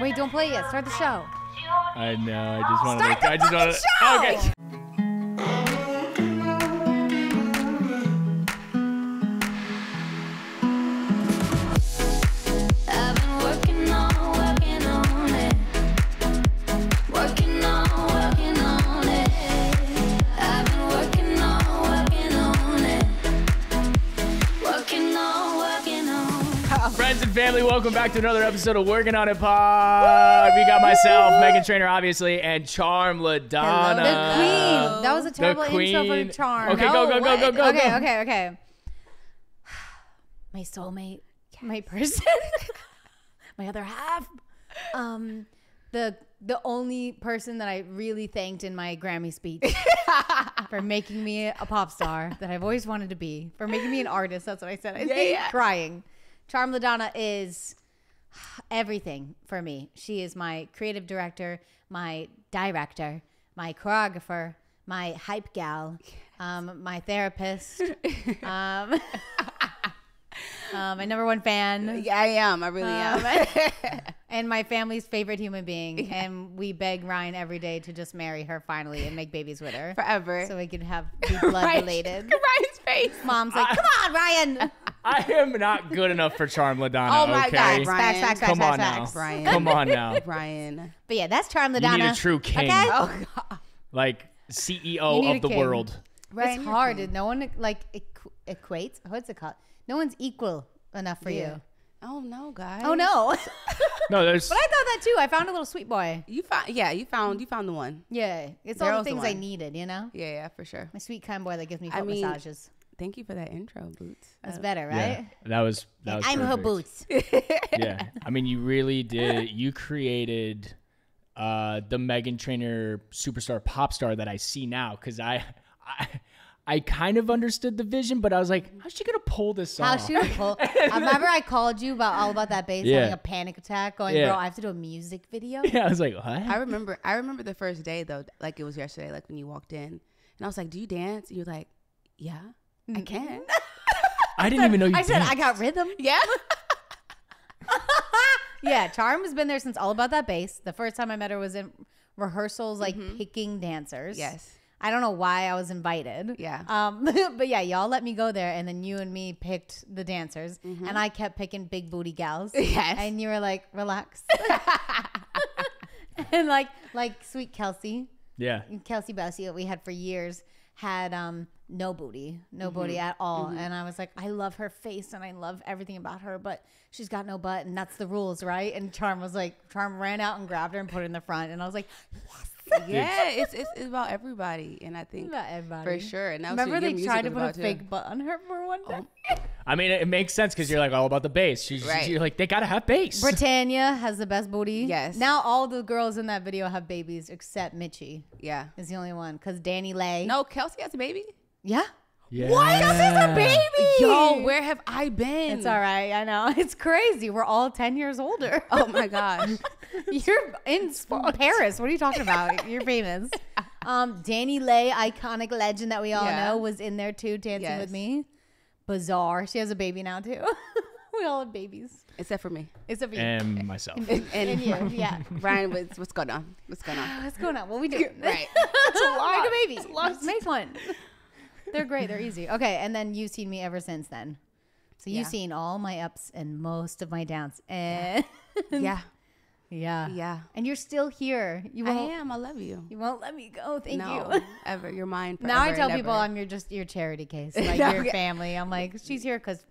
Wait, don't play it yet. Start the show. I know. I just want to. Start the I just want to. show! Okay. Family, welcome back to another episode of Working on It Pod. We got myself, Meghan Trainor, obviously, and Charm La'Donna. The queen. That was a terrible intro queen. for Charm. Okay, go, go, go, go, go, Okay, go. okay, okay. My soulmate, my person, my other half. Um, the the only person that I really thanked in my Grammy speech for making me a pop star that I've always wanted to be, for making me an artist. That's what I said. I think yeah. crying. Charm La'Donna is everything for me. She is my creative director, my director, my choreographer, my hype gal, um, my therapist, um, uh, my number one fan, Yeah, I am. I really am. and my family's favorite human being. And we beg Ryan every day to just marry her finally and make babies with her. Forever. So we can have be blood Ryan- related. Ryan's face. Mom's like, come on, Ryan. I am not good enough for Charm La'Donna. Oh my okay? God, Facts, Brian. facts, facts, Come facts, on facts. now. Brian. Come on now. Brian. But yeah, that's Charm You La'Donna. need a true king. Okay? Oh God. Like CEO of the king. world. Ryan, it's hard. king. No one like equ- equates. What's it called? No one's equal enough for Yeah. you. Oh no, guys. Oh no! No, there's. But I thought that too. I found a little sweet boy. You found. Yeah, you found. You found the one. Yeah, it's all the Daryl's the things I needed. You know, Yeah, yeah, for sure. my sweet kind boy that gives me I foot mean, massages. Thank you for that intro, Boots. That's better, Yeah, right? that was that was. I'm her boots. yeah i mean you really did you created uh the meghan trainor superstar pop star that i see now because i i i kind of understood the vision but i was like how's she gonna pull this How off she would pull. I remember I called you about all about that bass Yeah. having a panic attack, going, Yeah. bro, I have to do a music video. yeah i was like what I remember. I remember the first day though, like it was yesterday, like when you walked in, and I was like, "Do you dance?" And you're like, "Yeah, I mm-hmm. can." i didn't even know you I said I got rhythm. yeah. Yeah, Charm has been there since all about that bass. The first time I met her was in rehearsals, like mm-hmm. picking dancers. Yes. I don't know why I was invited. Yeah. Um, but yeah, y'all let me go there, and then you and me picked the dancers, mm-hmm. and I kept picking big booty gals. Yes. And you were like, relax. and like, like sweet Kelsey, yeah Kelsey Bossy that we had for years had um no booty, no booty at all. And I was like, I love her face and I love everything about her, but she's got no butt, and that's the rules, right? And Charm was like, Charm ran out and grabbed her and put her in the front, and I was like, yeah, it's, it's it's about everybody, and I think About everybody. for sure. And that's Remember they tried to put a too. fake butt on her for one oh. day? i mean it, it makes sense because you're like all about the bass she's, Right. you're like they gotta have bass Britannia has the best booty. Yes. Now all the girls in that video have babies except Mitchie Yeah. is the only one because Danny Lay. No, Kelsey has a baby. Yeah. yeah. What? Kelsey's a baby. Yo, where have I been? It's all right. I know. It's crazy. We're all 10 years older. Oh my gosh. You're in Paris. What are you talking about? You're famous. Um, Danny Lay, iconic legend that we all Yeah. know, was in there too, dancing Yes. with me. Bizarre. She has a baby now too. we all have babies. Except for me. Except for you. and myself And, And you, yeah. Ryan, what's, what's going on? What's going on? What's going on? What we doing? Right. It's a lot. Make a baby. It's a lot. Make one. They're great. They're easy. Okay, and then you've seen me ever since then. So you've Yeah. seen all my ups and most of my downs. And Yeah. yeah. Yeah. And you're still here. You I won't am. I love you. you won't let me go. Thank no, you. ever. You're mine. now I tell people ever. I'm your just your charity case. Like No, your yeah. family. I'm like, she's here because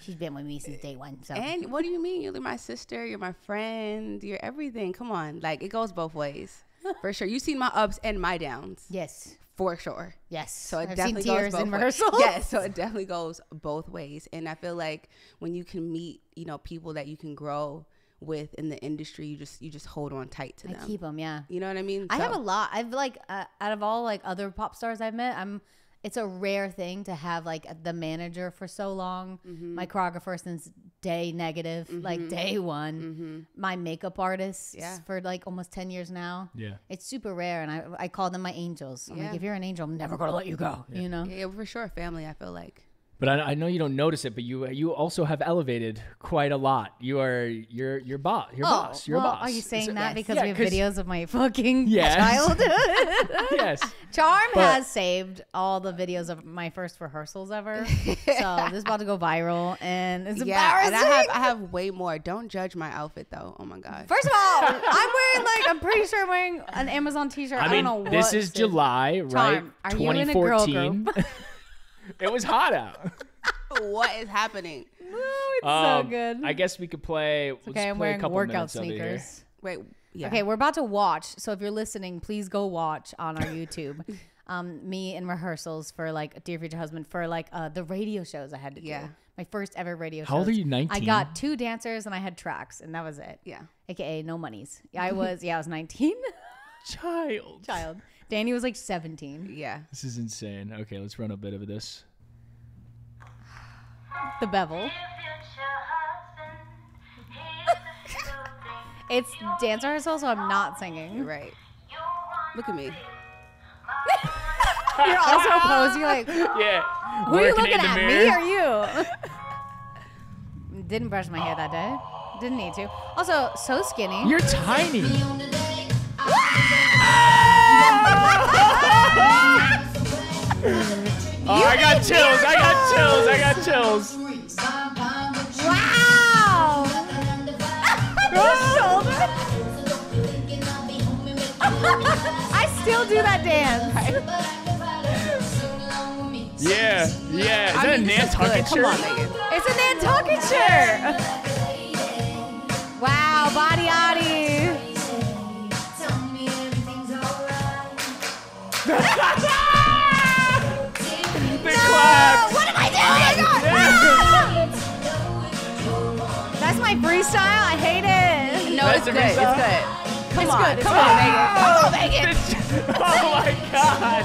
she's been with me since day one. So And what do you mean? You're my sister. You're my friend. You're everything. Come on. Like, it goes both ways. For sure. You've seen my ups and my downs. yes. For sure. Yes. So it I've definitely goes both ways. Yes, so it definitely goes both ways. And I feel like when you can meet, you know, people that you can grow with in the industry, you just you just hold on tight to I them. keep them, yeah. you know what I mean? I have a lot. I've like uh, out of all like other pop stars I've met, I'm. It's a rare thing to have like the manager for so long, Mm-hmm. my choreographer since day negative, like day one, my makeup artist Mm-hmm. Yeah. for like almost ten years now. Yeah. It's super rare, and I I call them my angels. I'm like, if you're an angel, I'm never gonna let you go. Yeah. You know? Yeah, for sure, family. I feel like But I, I know you don't notice it, but you you also have elevated quite a lot. You are you're you're oh, boss. You're boss. You're Oh, well, boss. Are you saying So- that because Yeah, we have videos of my fucking Yes. childhood? yes. Charm But- has saved all the videos of my first rehearsals ever. so this is about to go viral, and it's Yeah, embarrassing. and I have I have way more. Don't judge my outfit though. Oh my god. First of all, I'm wearing like I'm pretty sure I'm wearing an Amazon T-shirt. I, I mean, don't know this what is July, right? Charm, are you in a girl 2014. group? It was hot out. what is happening? No, it's Um, so good. I guess we could play. let's okay, I'm play a wearing couple workout minutes of it here. sneakers. Wait. Yeah. Okay, we're about to watch. So if you're listening, please go watch on our YouTube. um, me in rehearsals for like Dear Future Husband for like uh, the radio shows I had to Yeah. do. My first ever radio How old are you, 19? I got two dancers and I had tracks, and that was it. Yeah. AKA no monies. I was yeah, I was 19. Child. Child. Danny was like 17. Yeah. This is insane. Okay, let's run a bit of this. The bevel. It's dance rehearsal, so I'm not singing. Right. Look at me. You're also opposed. You're like, Yeah. who are you looking at? Me or you? Didn't brush my hair that day. Didn't need to. Also, so skinny. You're tiny. Oh, I got chills. I got chills. I got chills. wow. Shoulder. I still do that dance. Yeah. Yeah. Is I that mean, a Nantucket good. Come on. Meghan. It's a Nantucket shirt. Wow, body Adi. The clap. What am I doing? That's my freestyle. I hate it. No, That's it's good. It's good. Come It's on. good, it's Come good. on, Meghan. oh my god.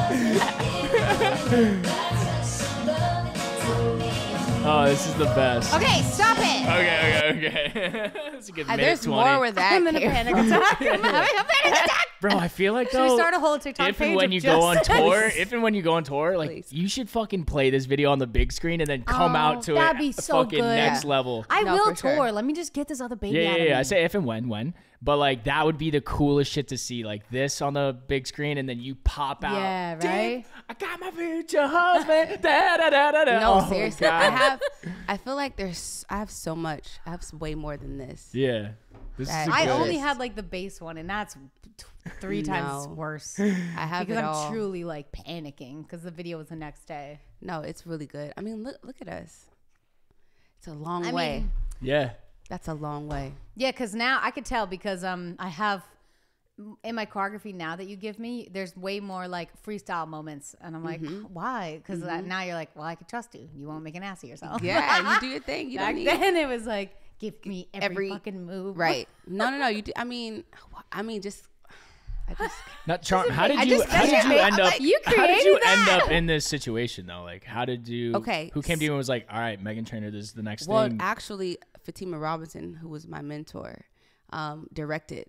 oh, this is the best. Okay, stop it. Okay, okay, okay. That's a good Uh, minute There's 20. more where that I'm in a panic attack. I'm having a panic attack. Bro, I feel like Should we though, start a whole TikTok if page and when of you go on tour, if and when you go on tour, like Please. you should fucking play this video on the big screen and then come Oh, out to that'd it be so fucking good. next Yeah. level. I No, will for sure. tour. Let me just get this other baby yeah, out yeah, of yeah. I say if and when, when. But like that would be the coolest shit to see, like this on the big screen, and then you pop out. Yeah, "Damn, right? I got my future husband. da, da, da, da, da. No, Oh, seriously. I have. I feel like there's. I have so much. I have way more than this. Yeah. This That- is a I good- only Yes. had like the bass one, and that's t- three times No. worse. I have because it I'm all. truly like panicking because the video was the next day. No, it's really good. I mean, look. Look at us. It's a long I way. mean, Yeah. That's a long way. yeah, because now I could tell because um I have in my choreography now that you give me, there's way more like freestyle moments, and I'm like, why? Because now you're like, well, I can trust you. You won't make an ass of yourself. Yeah, you do your thing. You Back don't need then it was like, give me every, Every- fucking move. right. No, no, no. You do. I mean, I mean, just. I just. Not charm. How did you? How did you end up? like, you how did you created end up in this situation though? Like, how did you? Okay, Who came to you and was like, "All right, Meghan Trainor, this is the next Well, thing." actually, Fatima Robinson, who was my mentor, um, directed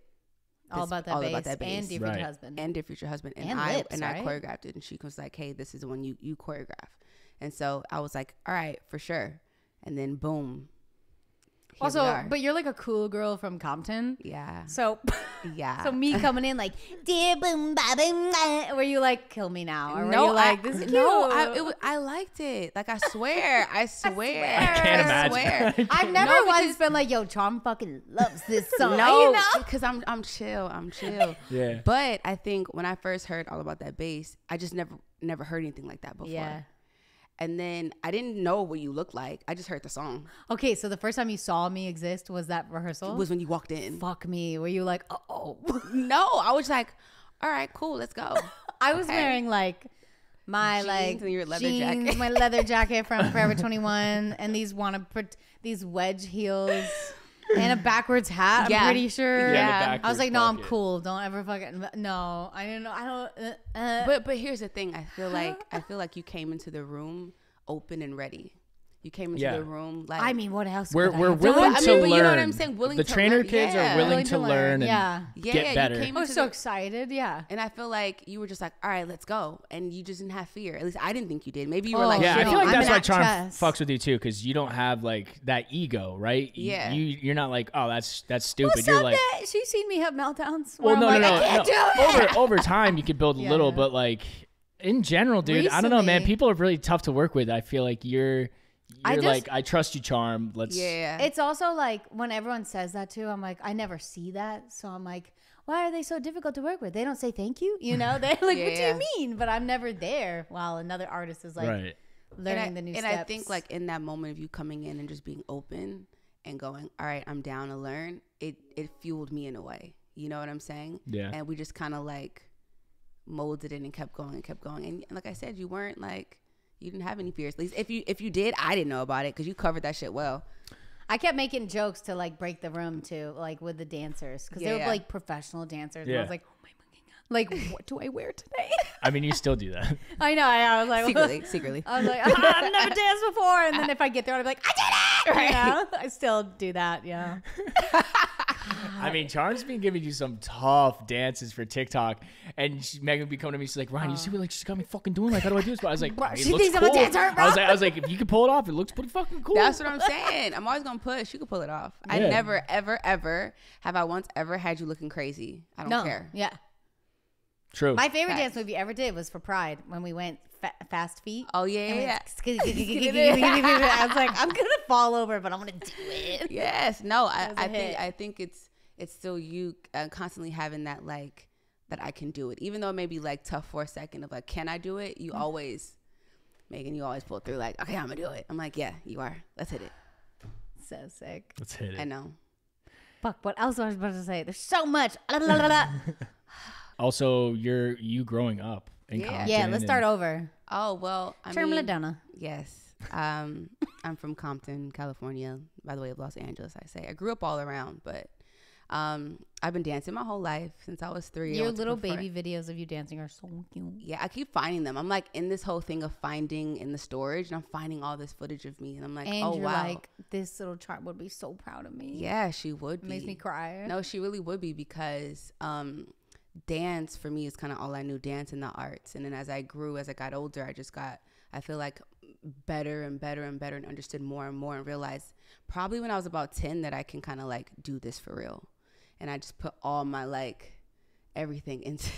All about that all bass about that bass. and different Right. husband. and Dear Future Husband, and, And I Lips, and I choreographed it, and she was like, "Hey, this is the one you you choreograph," and so I was like, "All right, for sure," and then boom. Here also, but you're like a cool girl from Compton. yeah, So, yeah. so me coming in like, dear boom ba boom, ba," were you like, kill me now? Or were no, you like, I, this is cute? no, I, it was, I liked it. Like I swear, I swear, I can't I imagine. swear. I've never No, once because- been like, yo, Charm fucking loves this song. No, you know? because I'm I'm chill. I'm chill. Yeah. But I think when I first heard all about that bass, I just never never heard anything like that before. Yeah. And then I didn't know what you looked like. I just heard the song. Okay, so the first time you saw me exist was that rehearsal. It was when you walked in. Fuck me. Were you like, uh oh? No, I was like, all right, cool, let's go. I was Okay. wearing like my Jeans like and your leather jeans, jacket. my leather jacket from Forever 21, and these wanna put these wedge heels and a backwards hat. Yeah. I'm pretty sure. Yeah. I was like, no, I'm pocket. cool. Don't ever fucking no. I don't know. I don't. Uh, uh. But but here's the thing. I feel like I feel like you came into the room open and ready. You came into Yeah. the room like I mean, what else? We're we're have willing done? I to mean, learn. you know what I'm saying? Willing the to trainer learn. kids Yeah. are willing, Willing to, to learn. learn, and yeah. yeah, get you better. came oh, I was so the- excited. Yeah. And I feel like you were just like, all right, let's go. And you just didn't have fear. At least I didn't think you did. Maybe you were Oh, like, Yeah, I feel like I'm that's why Charm actress. fucks with you too, because you don't have like that ego, right? Yeah. You you're not like, oh, that's that's stupid. Well, you're like, someday she's seen me have meltdowns. well, no, no, no, I can't no. do it. Over over time, you could build a little, but like in general, dude, I don't know, man. People are really tough to work with. I feel like you're I you're just- like, I trust you, Charm. Let's yeah. It's also like when everyone says that too, I'm like, I never see that. So I'm like, why are they so difficult to work with? They don't say thank you. You know, they're like, what do you mean? But I'm never there while another artist is like right. learning I, the new and steps. I think like in that moment of you coming in and just being open and going, all right, I'm down to learn. It it fueled me in a way. You know what I'm saying? Yeah. And we just kind of like molded it and kept going and kept going. And like I said, you weren't like you didn't have any fears. At least if you if you did, I didn't know about it because you covered that shit well. I kept making jokes to like break the room too, like with the dancers because Yeah, they were yeah. like professional dancers. And I Yeah. was like, oh my fucking god, like what do I wear today? I mean, you still do that. I know. I, I was like, Secretly, secretly. I was like, I've never danced before, and then if I get there, I'll be like, I did it. You know? I still do that. Yeah. I mean, Charm's been giving you some tough dances for TikTok, and she, Megan would be coming to me. She's like, "Ryan, you see what like she's got me fucking doing? Like, how do I do this?" But I was like, Bro, "I mean, it she looks thinks I'm a cool." dancer, I was like, "I was like, if you can pull it off, it looks pretty fucking cool." That's what I'm saying. I'm always gonna push. You can pull it off. I Yeah. never, ever, ever have I once ever had you looking crazy. I don't No. care. Yeah. True. My favorite Facts. dance movie ever did was for Pride when we went fa- Fast Feet. Oh yeah, And we yeah, yeah. I was like, I'm gonna fall over, but I'm gonna do it. Yes. No, I, was a I think hit. I think it's it's still you uh, constantly having that like that I can do it, even though it may be like tough for a second of like, can I do it? You always, Meghan, you always pull through like, okay, I'm gonna do it. I'm like, yeah, you are. Let's hit it. So sick. Let's hit it. I know. Fuck. What else was I supposed to say? There's so much. Also, you're you growing up in Yeah. Compton. yeah. Let's start and- over. Oh well, I Charm mean, La'Donna. Yes. Um, I'm from Compton, California, by the way of Los Angeles, I say. I grew up all around, but um, I've been dancing my whole life since I was three. Your little baby videos of you dancing are so cute. Yeah, I keep finding them. I'm like in this whole thing of finding in the storage, and I'm finding all this footage of me, and I'm like, And oh wow, like, this little chart would be so proud of me. yeah, she would be. makes me cry. No, she really would be because um, dance for me is kind of all I knew dance and the arts. And then as I grew, as I got older, I just got, I feel like better and better and better and understood more and more and realized probably when I was about 10 that I can kind of like do this for real. And I just put all my like everything into it.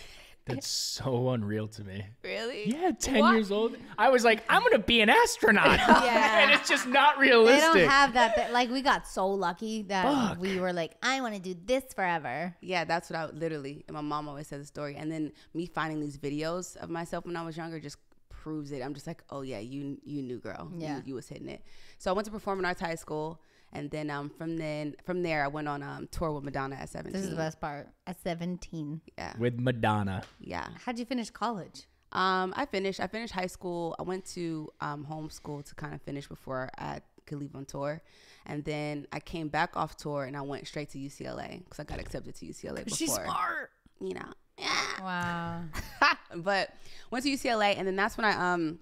That's so unreal to me. Really? Yeah, ten What? years old. I was like, I'm gonna be an astronaut. Yeah. and it's just not realistic. They realistic. don't have that. But like, we got so lucky that Fuck. we were like, I want to do this forever. Yeah, that's what I would literally, and my mom always says the story. And then me finding these videos of myself when I was younger just proves it. I'm just like, oh yeah, you you knew, girl. You- Yeah. you, was hitting it. So I went to performing arts high school, and then um from then from there I went on um tour with Madonna at 17. This is the best part. At 17. Yeah, With Madonna. yeah. How'd you finish college? Um, I finished. I finished high school. I went to um homeschool to kind of finish before I could leave on tour, and then I came back off tour and I went straight to UCLA because I got accepted to UCLA before. She's smart. You know. Yeah. Wow. but went to UCLA, and then that's when I um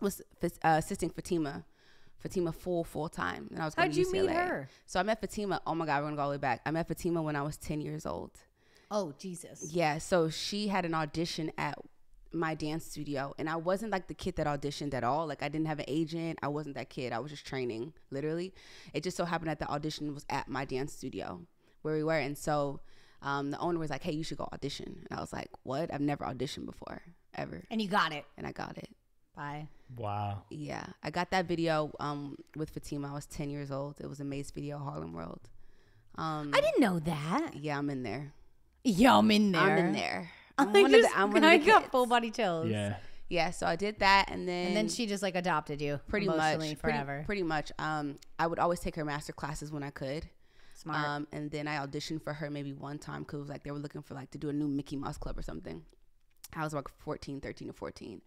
was uh, assisting Fatima, Fatima full full time, and I was going How'd to you UCLA. meet her? So I met Fatima. Oh my God, we're gonna go all the way back. I met Fatima when I was ten years old. Oh, Jesus. Yeah, so she had an audition at my dance studio, and I wasn't like the kid that auditioned at all. Like I didn't have an agent. I wasn't that kid. I was just training, literally. It just so happened that the audition was at my dance studio where we were, and so. Um, the owner was like, "Hey, you should go audition," and I was like, "What? I've never auditioned before, ever." And you got it. And I got it. Bye. Wow. Yeah, I got that video um, with Fatima. I was 10 years old. It was a Mase video, Harlem World. Um, I didn't know that. yeah, I'm in there. Yeah, I'm in there. I'm in there. I'm I one of the, I'm one of I the got kids. full body chills. Yeah. Yeah, so I did that, and then And then she just like adopted you pretty emotionally much pretty- forever. Pretty, much. Um, I would always take her master classes when I could. Smart. Um, and then I auditioned for her maybe one time because it was like they were looking for like to do a new Mickey Mouse Club or something. I was like 14, 13 or 14.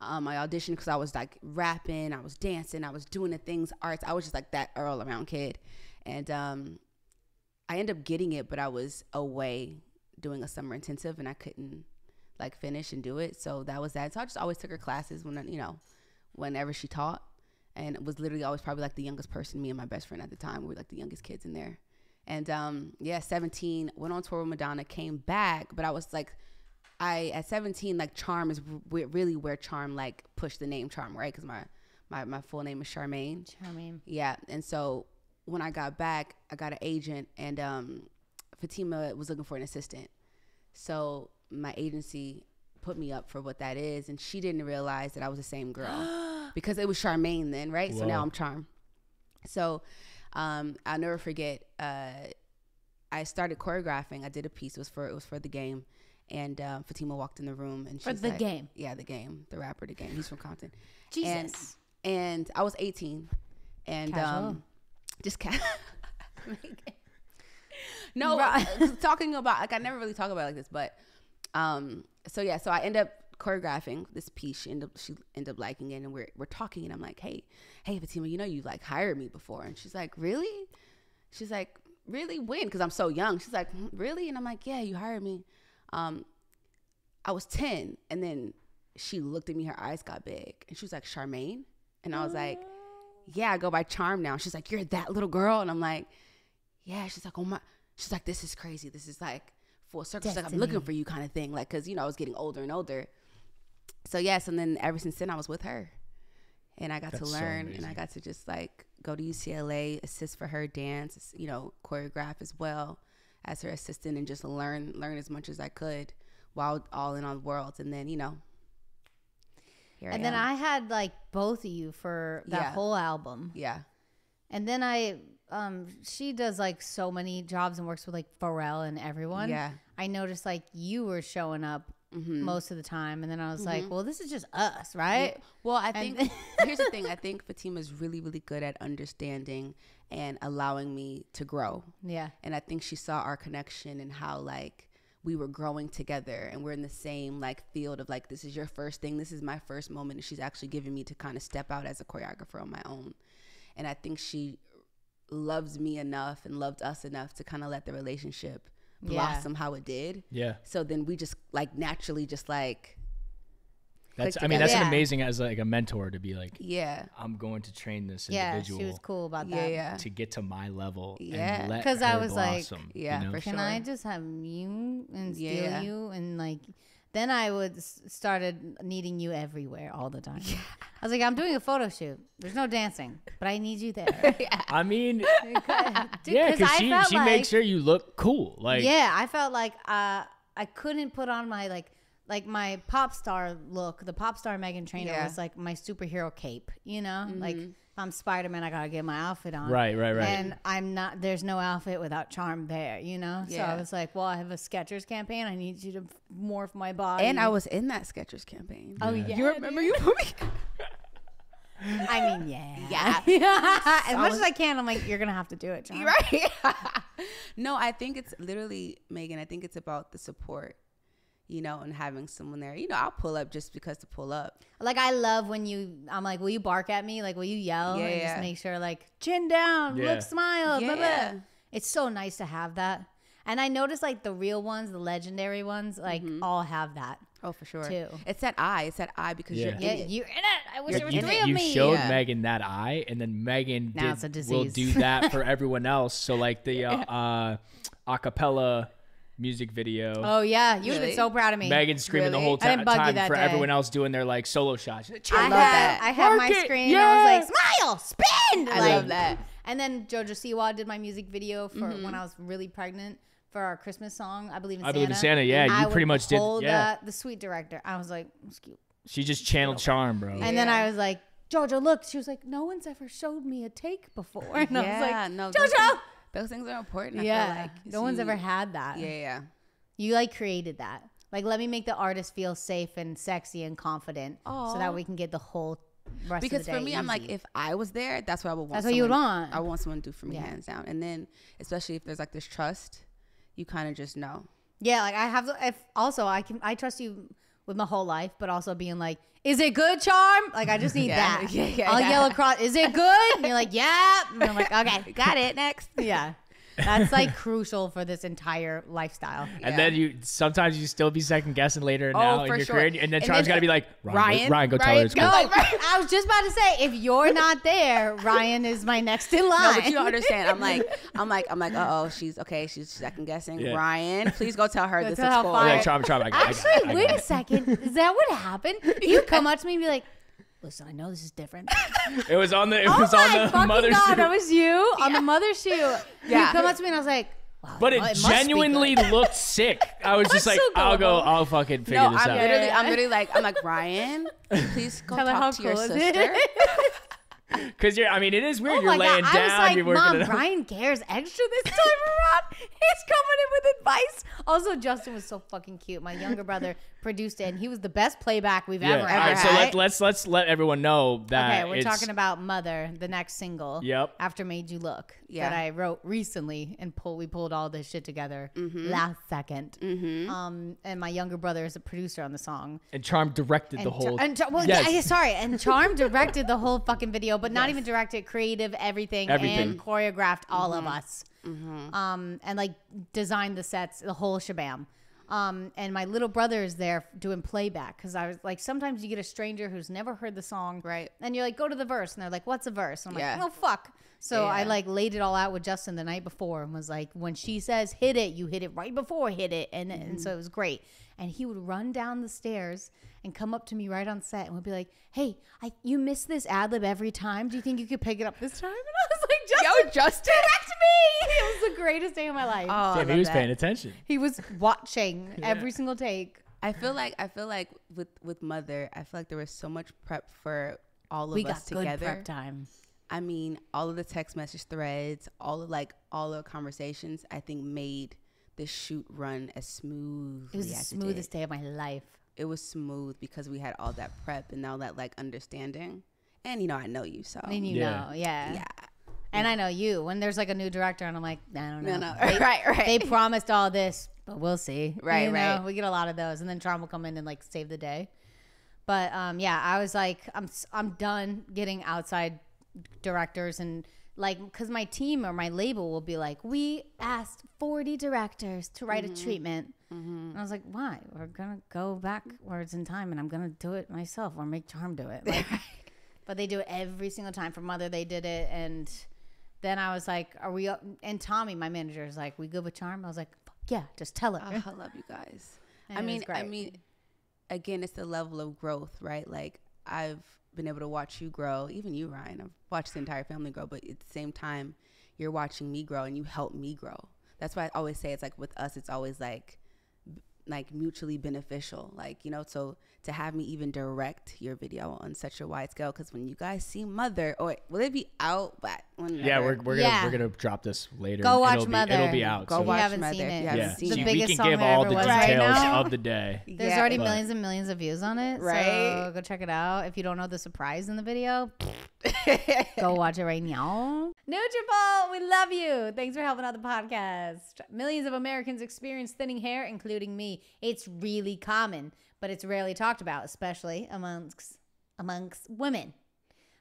Um, I auditioned because I was like rapping, I was dancing, I was doing the things, arts. I was just like that all around kid. And um, I ended up getting it, but I was away doing a summer intensive and I couldn't like finish and do it. So that was that. So I just always took her classes when, you know, whenever she taught. and was literally always probably like the youngest person. Me and my best friend at the time we were like the youngest kids in there. And um, yeah, 17 went on tour with Madonna, came back, but I was like, I at 17 like Charm is w- really where Charm like pushed the name Charm right because my my my full name is Charmaine. Charmaine. Yeah, and so when I got back, I got an agent, and um, Fatima was looking for an assistant. So my agency put me up for what that is, and she didn't realize that I was the same girl because it was Charmaine then, right? So now I'm Charm. So um, I'll never forget. Uh, I started choreographing. I did a piece. It was for it was for the game, and um, Fatima walked in the room and For she's The like- Game? Yeah, the game, the rapper, the game. He's from Compton. Jesus. And, and I was 18, and um, just ca- no, uh, talking about like I never really talk about it like this, but um, so yeah, so I end up choreographing this piece. She end up she ended up liking it, and we're we're talking, and I'm like, hey, hey, Fatima, you know you like hired me before, and she's like, really? She's like, really? When? Because I'm so young. She's like, "Hmm, really? And I'm like, yeah, you hired me. Um, I was 10, and then she looked at me, her eyes got big, and she was like, Charmaine, and I was like, yeah, I go by Charm now. She's like, you're that little girl, and I'm like, yeah. She's like, oh my. She's like, this is crazy. This is like full circle. She's like, I'm looking for you, kind of thing, like, cause you know I was getting older and older. So yes, and then ever since then I was with her, and I got to That's so learn, and I got to just like go to UCLA, assist for her dance, you know, choreograph as well as her assistant, and just learn learn as much as I could while all in on worlds, and then you know. Here and I then am. I had like both of you for that Yeah. whole album. yeah, And then I, um, she does like so many jobs and works with like Pharrell and everyone. Yeah. I noticed like you were showing up Mm-hmm. most of the time, and then I was like, well, this is just us, right? Well, I think here's the thing. I think Fatima's really, really good at understanding and allowing me to grow. Yeah. And I think she saw our connection and how like we were growing together and we're in the same like field of like this is your first thing, this is my first moment and she's actually giving me to kind of step out as a choreographer on my own. And I think she loves me enough and loved us enough to kind of let the relationship Yeah. blossom how it did. Yeah. So then we just like naturally just like That's I mean that's together. an amazing as like a mentor to be like yeah. I'm going to train this Yeah. individual She was cool about that. yeah. to get to my level Yeah. and let 'Cause I her was like, yeah, you know? for Can Sure. I just have you and steal Yeah. you and like then I would started needing you everywhere all the time. I was like, I'm doing a photo shoot. There's no dancing, but I need you there. I mean, Dude, yeah, 'cause because she she like- makes sure you look cool. Like yeah, I felt like uh, I couldn't put on my like like my pop star look. The pop star Meghan Trainor Yeah. was like my superhero cape. You know, mm-hmm. like if I'm Spider Man, I gotta get my outfit on. Right, right, right. And I'm not. There's no outfit without charm there. You know. Yeah. So I was like, well, I have a Skechers campaign. I need you to morph my body. And I was in that Skechers campaign. Oh yeah. You remember you put me? I mean, yeah. Yeah. as much as I can, I'm like, you're gonna have to do it, John. right. no, I think it's literally Meghan. I think it's about the support, you know, and having someone there. You know, I'll pull up just because to pull up. Like I love when you. I'm like, will you bark at me? Like, will you yell Yeah, and yeah. just make sure, like, chin down, Yeah. look, smile. blah, blah. Yeah. It's so nice to have that. And I noticed like the real ones, the legendary ones, like all have that. Oh, for sure. Too. It's that eye. It's that eye because Yeah. you're in it. you're in it. I wish You're there was you, three of you me. showed Yeah. Meghan that eye, and then Meghan Now it's a did, will do that for everyone else. So like the uh, uh, acapella music video. Oh yeah, you would have Really? been so proud of me. Meghan screaming the Really? whole I ti- didn't bug you time that for day. everyone else doing their like solo shots. She's I "Chill had, out." that. I had my Work it. screen. And I was like, smile, spin. I like, love that. And then Jojo Siwa did my music video for mm-hmm. when I was really pregnant for our Christmas song. I believe in Santa. I Santa. believe in Santa. Yeah, And you I pretty would much did. hold Yeah, that- the sweet director. I was like, excuse. she just channeled charm, bro. And then I was like, Jojo, look. She was like, no one's ever showed me a take before. And I was yeah, like, no, those Jojo. things, those things are important. I yeah, feel like no one's So ever had that. Yeah, yeah. You like created that. Like, let me make the artist feel safe and sexy and confident, so that we can get the whole rest Because of the for me, I'm like, if I was there, that's what I would want. That's what you would want. I want someone to do for me Yeah. hands down. And then, especially if there's like this trust, you kind of just know. Yeah, like I have. If also, I can. I trust you with my whole life, but also being like, "Is it good, charm?" Like I just need Yeah, that. yeah, yeah, I'll yell across. Is it good? And you're like, "Yeah." And I'm like, "Okay, Got it. Next. yeah." That's like crucial for this entire lifestyle. And then you sometimes you still be second guessing later now in your sure. career, and then And Charles got to be like Ryan, Ryan, go, Ryan, go tell her Ryan, to go. No, Like, I was just about to say, if you're not there, Ryan is my next in line. No, but you don't understand. I'm like, I'm like, I'm like, uh oh, she's okay. She's second guessing. Yeah. Ryan, please go tell her Go this tell at how school. Yeah, Charm, Charm, I got, I got, Actually, I wait it. a second. Is that what happened? You come up to me and be like, "Listen, I know this is different." It was on the it oh was my on the fucking mother's god, shoe. that was you on the mother shoe. You Yeah. come up to me and I was like, "Wow." But it well, must be genuinely looked sick. I was just like, so I'll go. I'll fucking figure No, this I'm out. literally, I'm literally like, I'm like, Ryan, please go Tell her how talk to your cool is it? sister. Because you're, I mean, it is weird. Oh you're my laying god! down, I was like, you're working "Mom, it out. Ryan cares extra this time around. He's coming in with advice." Also, Justin was so fucking cute. My younger brother produced it, and he was the best playback we've Yeah. ever All ever right, so had. let, let's let's let everyone know that Okay, we're it's, talking about Mother, the next single. Yep. After Made You Look. Yeah. That I wrote recently and pull we pulled all this shit together last 2nd Um and my younger brother is a producer on the song. and Charm directed And the whole. Char- and Char- well, Yes. yeah, yeah, sorry, and Charm directed the whole fucking video, but not even directed, creative, everything, Everything. and choreographed all of us. Um, and like designed the sets, the whole shabam. Um, and my little brother is there doing playback because I was like, sometimes you get a stranger who's never heard the song, Right. And you're like, go to the verse, and they're like, what's a verse? And I'm Yeah. like, oh fuck. So I like laid it all out with Justin the night before and was like, when she says hit it, you hit it right before hit it, and and Mm-hmm. so it was great. And he would run down the stairs and come up to me right on set and would be like, "Hey, I you miss this ad lib every time. Do you think you could pick it up this time?" And I was like, "Justin, Yo, Justin. direct me!" It was the greatest day of my life. Oh, Damn, he was that. paying attention. he was watching every single take. I feel like I feel like with with mother, I feel like there was so much prep for all of We us got good together. prep time. I mean, all of the text message threads, all of like all the conversations, I think made the shoot run as smooth. It was the smoothest day of my life. It was smooth because we had all that prep and all that like understanding. And you know, I know you, so And you Yeah. know, yeah. yeah. And I know you. When there's like a new director, and I'm like, I don't know. No, no, They- right, right. They promised all this, but we'll see. Right, You know, right. We get a lot of those, and then Charm will come in and like save the day. But um, yeah, I was like, I'm I'm done getting outside directors and like because my team or my label will be like, we asked 40 directors to write Mm-hmm. a treatment. And I was like, why? We're gonna go backwards in time, and I'm gonna do it myself, or make Charm do it. Like, but they do it every single time. For Mother, they did it, and then I was like, "Are we?" Up? And Tommy, my manager, is like, "We good with Charm?" I was like, "Yeah, just tell her." Oh, I love you guys. And I mean, I mean, again, it's the level of growth, right? Like I've been able to watch you grow, even you, Ryan. I've watched the entire family grow, but at the same time, you're watching me grow, and you help me grow. That's why I always say it's like with us, it's always like like mutually beneficial like you know so to have me even direct your video on such a wide scale because when you guys see mother or will it be out but Yeah, we're, we're Yeah. gonna we're gonna drop this later. Go watch it'll be, Mother. It'll be out. Go so- watch haven't Mother seen if you haven't Yeah, seen the so it. we can give all the details right of the day. There's Yeah. already But- millions and millions of views on it, Right. So go check it out. If you don't know the surprise in the video, go watch it right now. Nutrafol, we love you. Thanks for helping out the podcast. Millions of Americans experience thinning hair, including me. It's really common, but it's rarely talked about, especially amongst amongst women.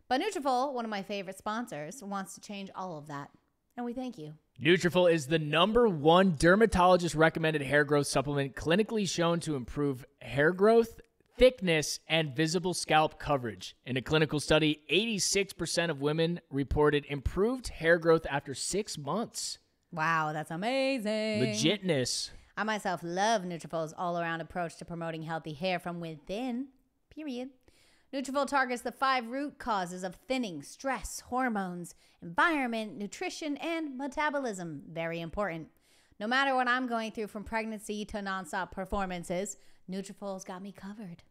But Nutrafol, one of my favorite sponsors, wants to change all of that, and we thank you. Nutrafol is the number one dermatologist recommended hair growth supplement clinically shown to improve hair growth, thickness, and visible scalp coverage. In a clinical study, 86% of women reported improved hair growth after six months. Wow, that's amazing. Legitness. I myself love Nutrafol's all-around approach to promoting healthy hair from within. Period. Nutrafol targets the five root causes of thinning: stress, hormones, environment, nutrition, and metabolism. Very important. No matter what I'm going through from pregnancy to nonstop performances, Nutrafol's got me covered.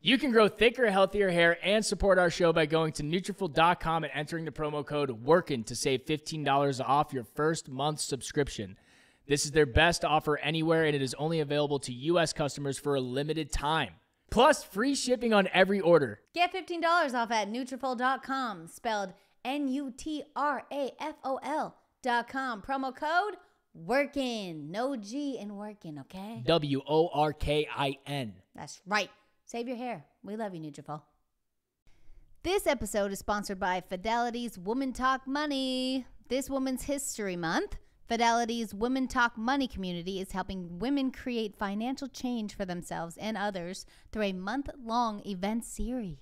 You can grow thicker, healthier hair and support our show by going to Nutrafol.com and entering the promo code WORKIN to save $15 off your first month subscription. This is their best offer anywhere, and it is only available to U.S. customers for a limited time. Plus, free shipping on every order. Get $15 off at Nutrafol.com, spelled N-U-T-R-A-F-O-L dot com. Promo code WORKIN. No G in working, okay? W O R K I N. That's right. Save your hair. We love you, Nutrafol. This episode is sponsored by Fidelity's Woman Talk Money. This Woman's History Month, Fidelity's Women Talk Money community is helping women create financial change for themselves and others through a month long event series.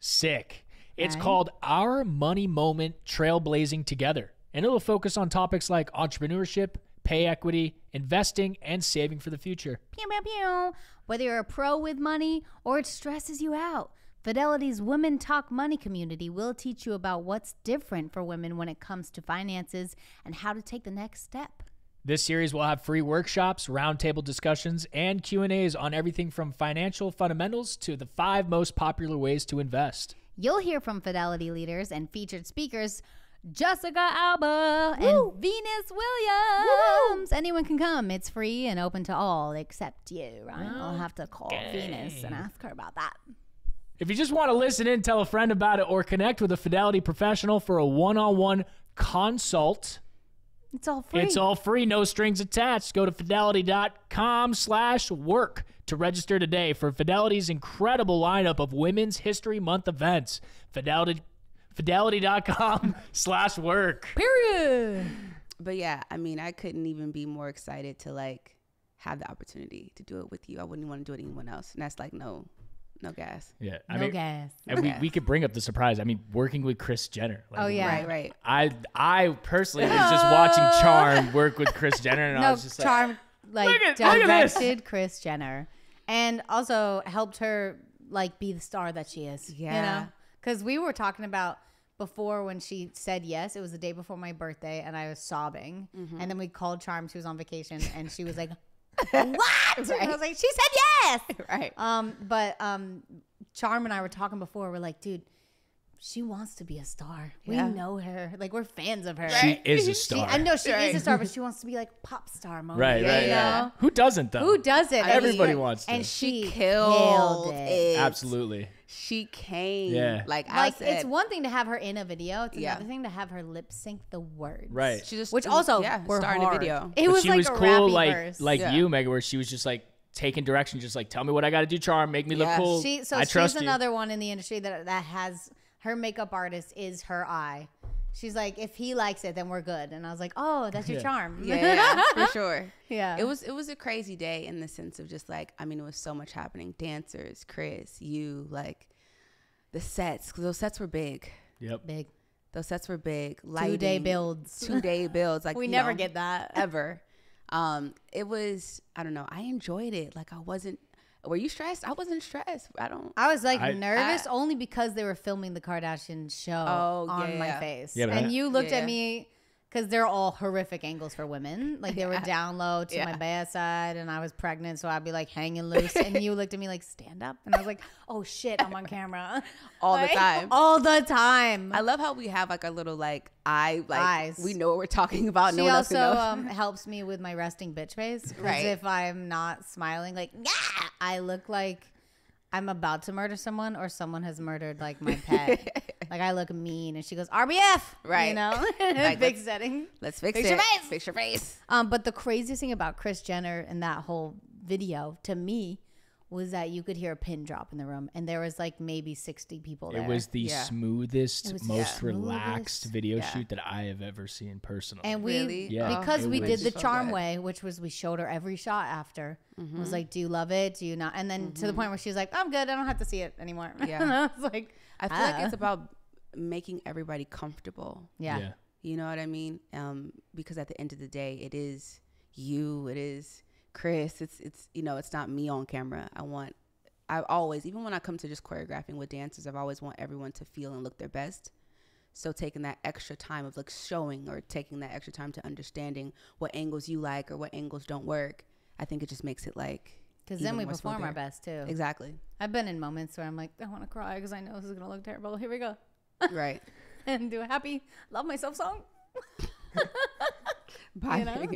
Sick. It's Right. called Our Money Moment Trailblazing Together, and it'll focus on topics like entrepreneurship, pay equity, investing, and saving for the future. Pew, pew, pew. Whether you're a pro with money or it stresses you out, Fidelity's Women Talk Money community will teach you about what's different for women when it comes to finances and how to take the next step. This series will have free workshops, roundtable discussions, and Q&As on everything from financial fundamentals to the 5 most popular ways to invest. You'll hear from Fidelity leaders and featured speakers Jessica Alba and Venus Williams. Anyone can come. It's free and open to all except you, right? I'll have to call Venus and ask her about that. If you just want to listen in, tell a friend about it, or connect with a Fidelity professional for a one-on-one consult, It's all free. it's all free, no strings attached. Go to fidelity.com slash work to register today for Fidelity's incredible lineup of Women's History Month events. Fidelity, fidelity.com slash work. Period. But yeah, I mean, I couldn't even be more excited to like have the opportunity to do it with you. I wouldn't want to do it with anyone else. And that's like no, no gas. Yeah, I no mean, gas. and we, we could bring up the surprise. I mean, working with Kris Jenner. Like, Oh, yeah. Right, right. I I personally was just watching Charm work with Kris Jenner, and I was just like, Charm like Look at- look at this. directed Kris Jenner and also helped her like be the star that she is. You Yeah. know? Because we were talking about before when she said yes, it was the day before my birthday and I was sobbing. Mm-hmm. And then we called Charm, she was on vacation and she was like, What? And I was like, She said yes. Right. Um, but um Charm and I were talking before, we're like, dude, she wants to be a star. Yeah. We know her. Like we're fans of her. she is a She, star. I know she is a star, but she wants to be like pop star mode. Right, you right, Yeah. know? Who doesn't though? Who doesn't? Everybody wants to. And she, She killed killed it. it. Absolutely. She came. Yeah. Like I Like said, it's one thing to have her in a video; it's Yeah. another thing to have her lip sync the words. Right. she just Which also yeah, were starring a hard. video. It But was she like was a cool, like verse. like Yeah. you, Meghan, where she was just like taking direction, just like tell me what I got to do, Charm, make me look cool. She so I she's trust you. another one in the industry that that has her makeup artist is her eye. She's like, if he likes it, then we're good. And I was like, oh, that's your Yeah. charm. Yeah, yeah, for sure. yeah. It was it was a crazy day in the sense of just like I mean it was so much happening. Dancers, Kris, you, like the sets because those sets were big. Yep. big Those sets were big. two day builds. Two day builds. Like we never know, get that. ever. Um, it was I don't know. I enjoyed it. Like I wasn't. Were you stressed? I wasn't stressed. I don't. I was like I- nervous I- only because they were filming the Kardashian show Oh, on yeah, my yeah. face. Yeah, and I- you looked Yeah, at me because they're all horrific angles for women. Like they were Yeah. down low to my Yeah. bad side, and I was pregnant, so I'd be like hanging loose. and you looked at me like, stand up. And I was like, oh shit, I'm on camera. All the time. All the time. I love how we have like a little like eye like Eyes. we know what we're talking about. no she one also um, helps me with my resting bitch face. Right. if I'm not smiling, like, yeah, I look like I'm about to murder someone or someone has murdered like my pet. like I look mean, and she goes RBF, right? You know, Like, big let's- setting. Let's fix, Fix it. your face. Fix your face. Um, but the craziest thing about Kris Jenner and that whole video to me was that you could hear a pin drop in the room, and there was like maybe 60 people there. It was the Yeah. smoothest, It was the most smoothest. relaxed video Yeah. shoot that I have ever seen personally. And we, Really? Yeah. because it we did the So charm good. way, which was we showed her every shot after. Mm-hmm. Was like, do you love it? Do you not? And then to the point where she was like, I'm good. I don't have to see it anymore. Yeah. and I was like, I feel like ah. it's about making everybody comfortable. yeah. You know what I mean? Um, because at the end of the day, it is you. It is Kris. It's it's you know it's not me on camera. I want. I've always, even when I come to just choreographing with dancers, I've always want everyone to feel and look their best. So taking that extra time of like showing or taking that extra time to understanding what angles you like or what angles don't work, I think it just makes it like Because then we more perform our best too. Exactly. I've been in moments where I'm like, I want to cry because I know this is going to look terrible. Here we go. Right. And do a happy, love myself song. Bye. know?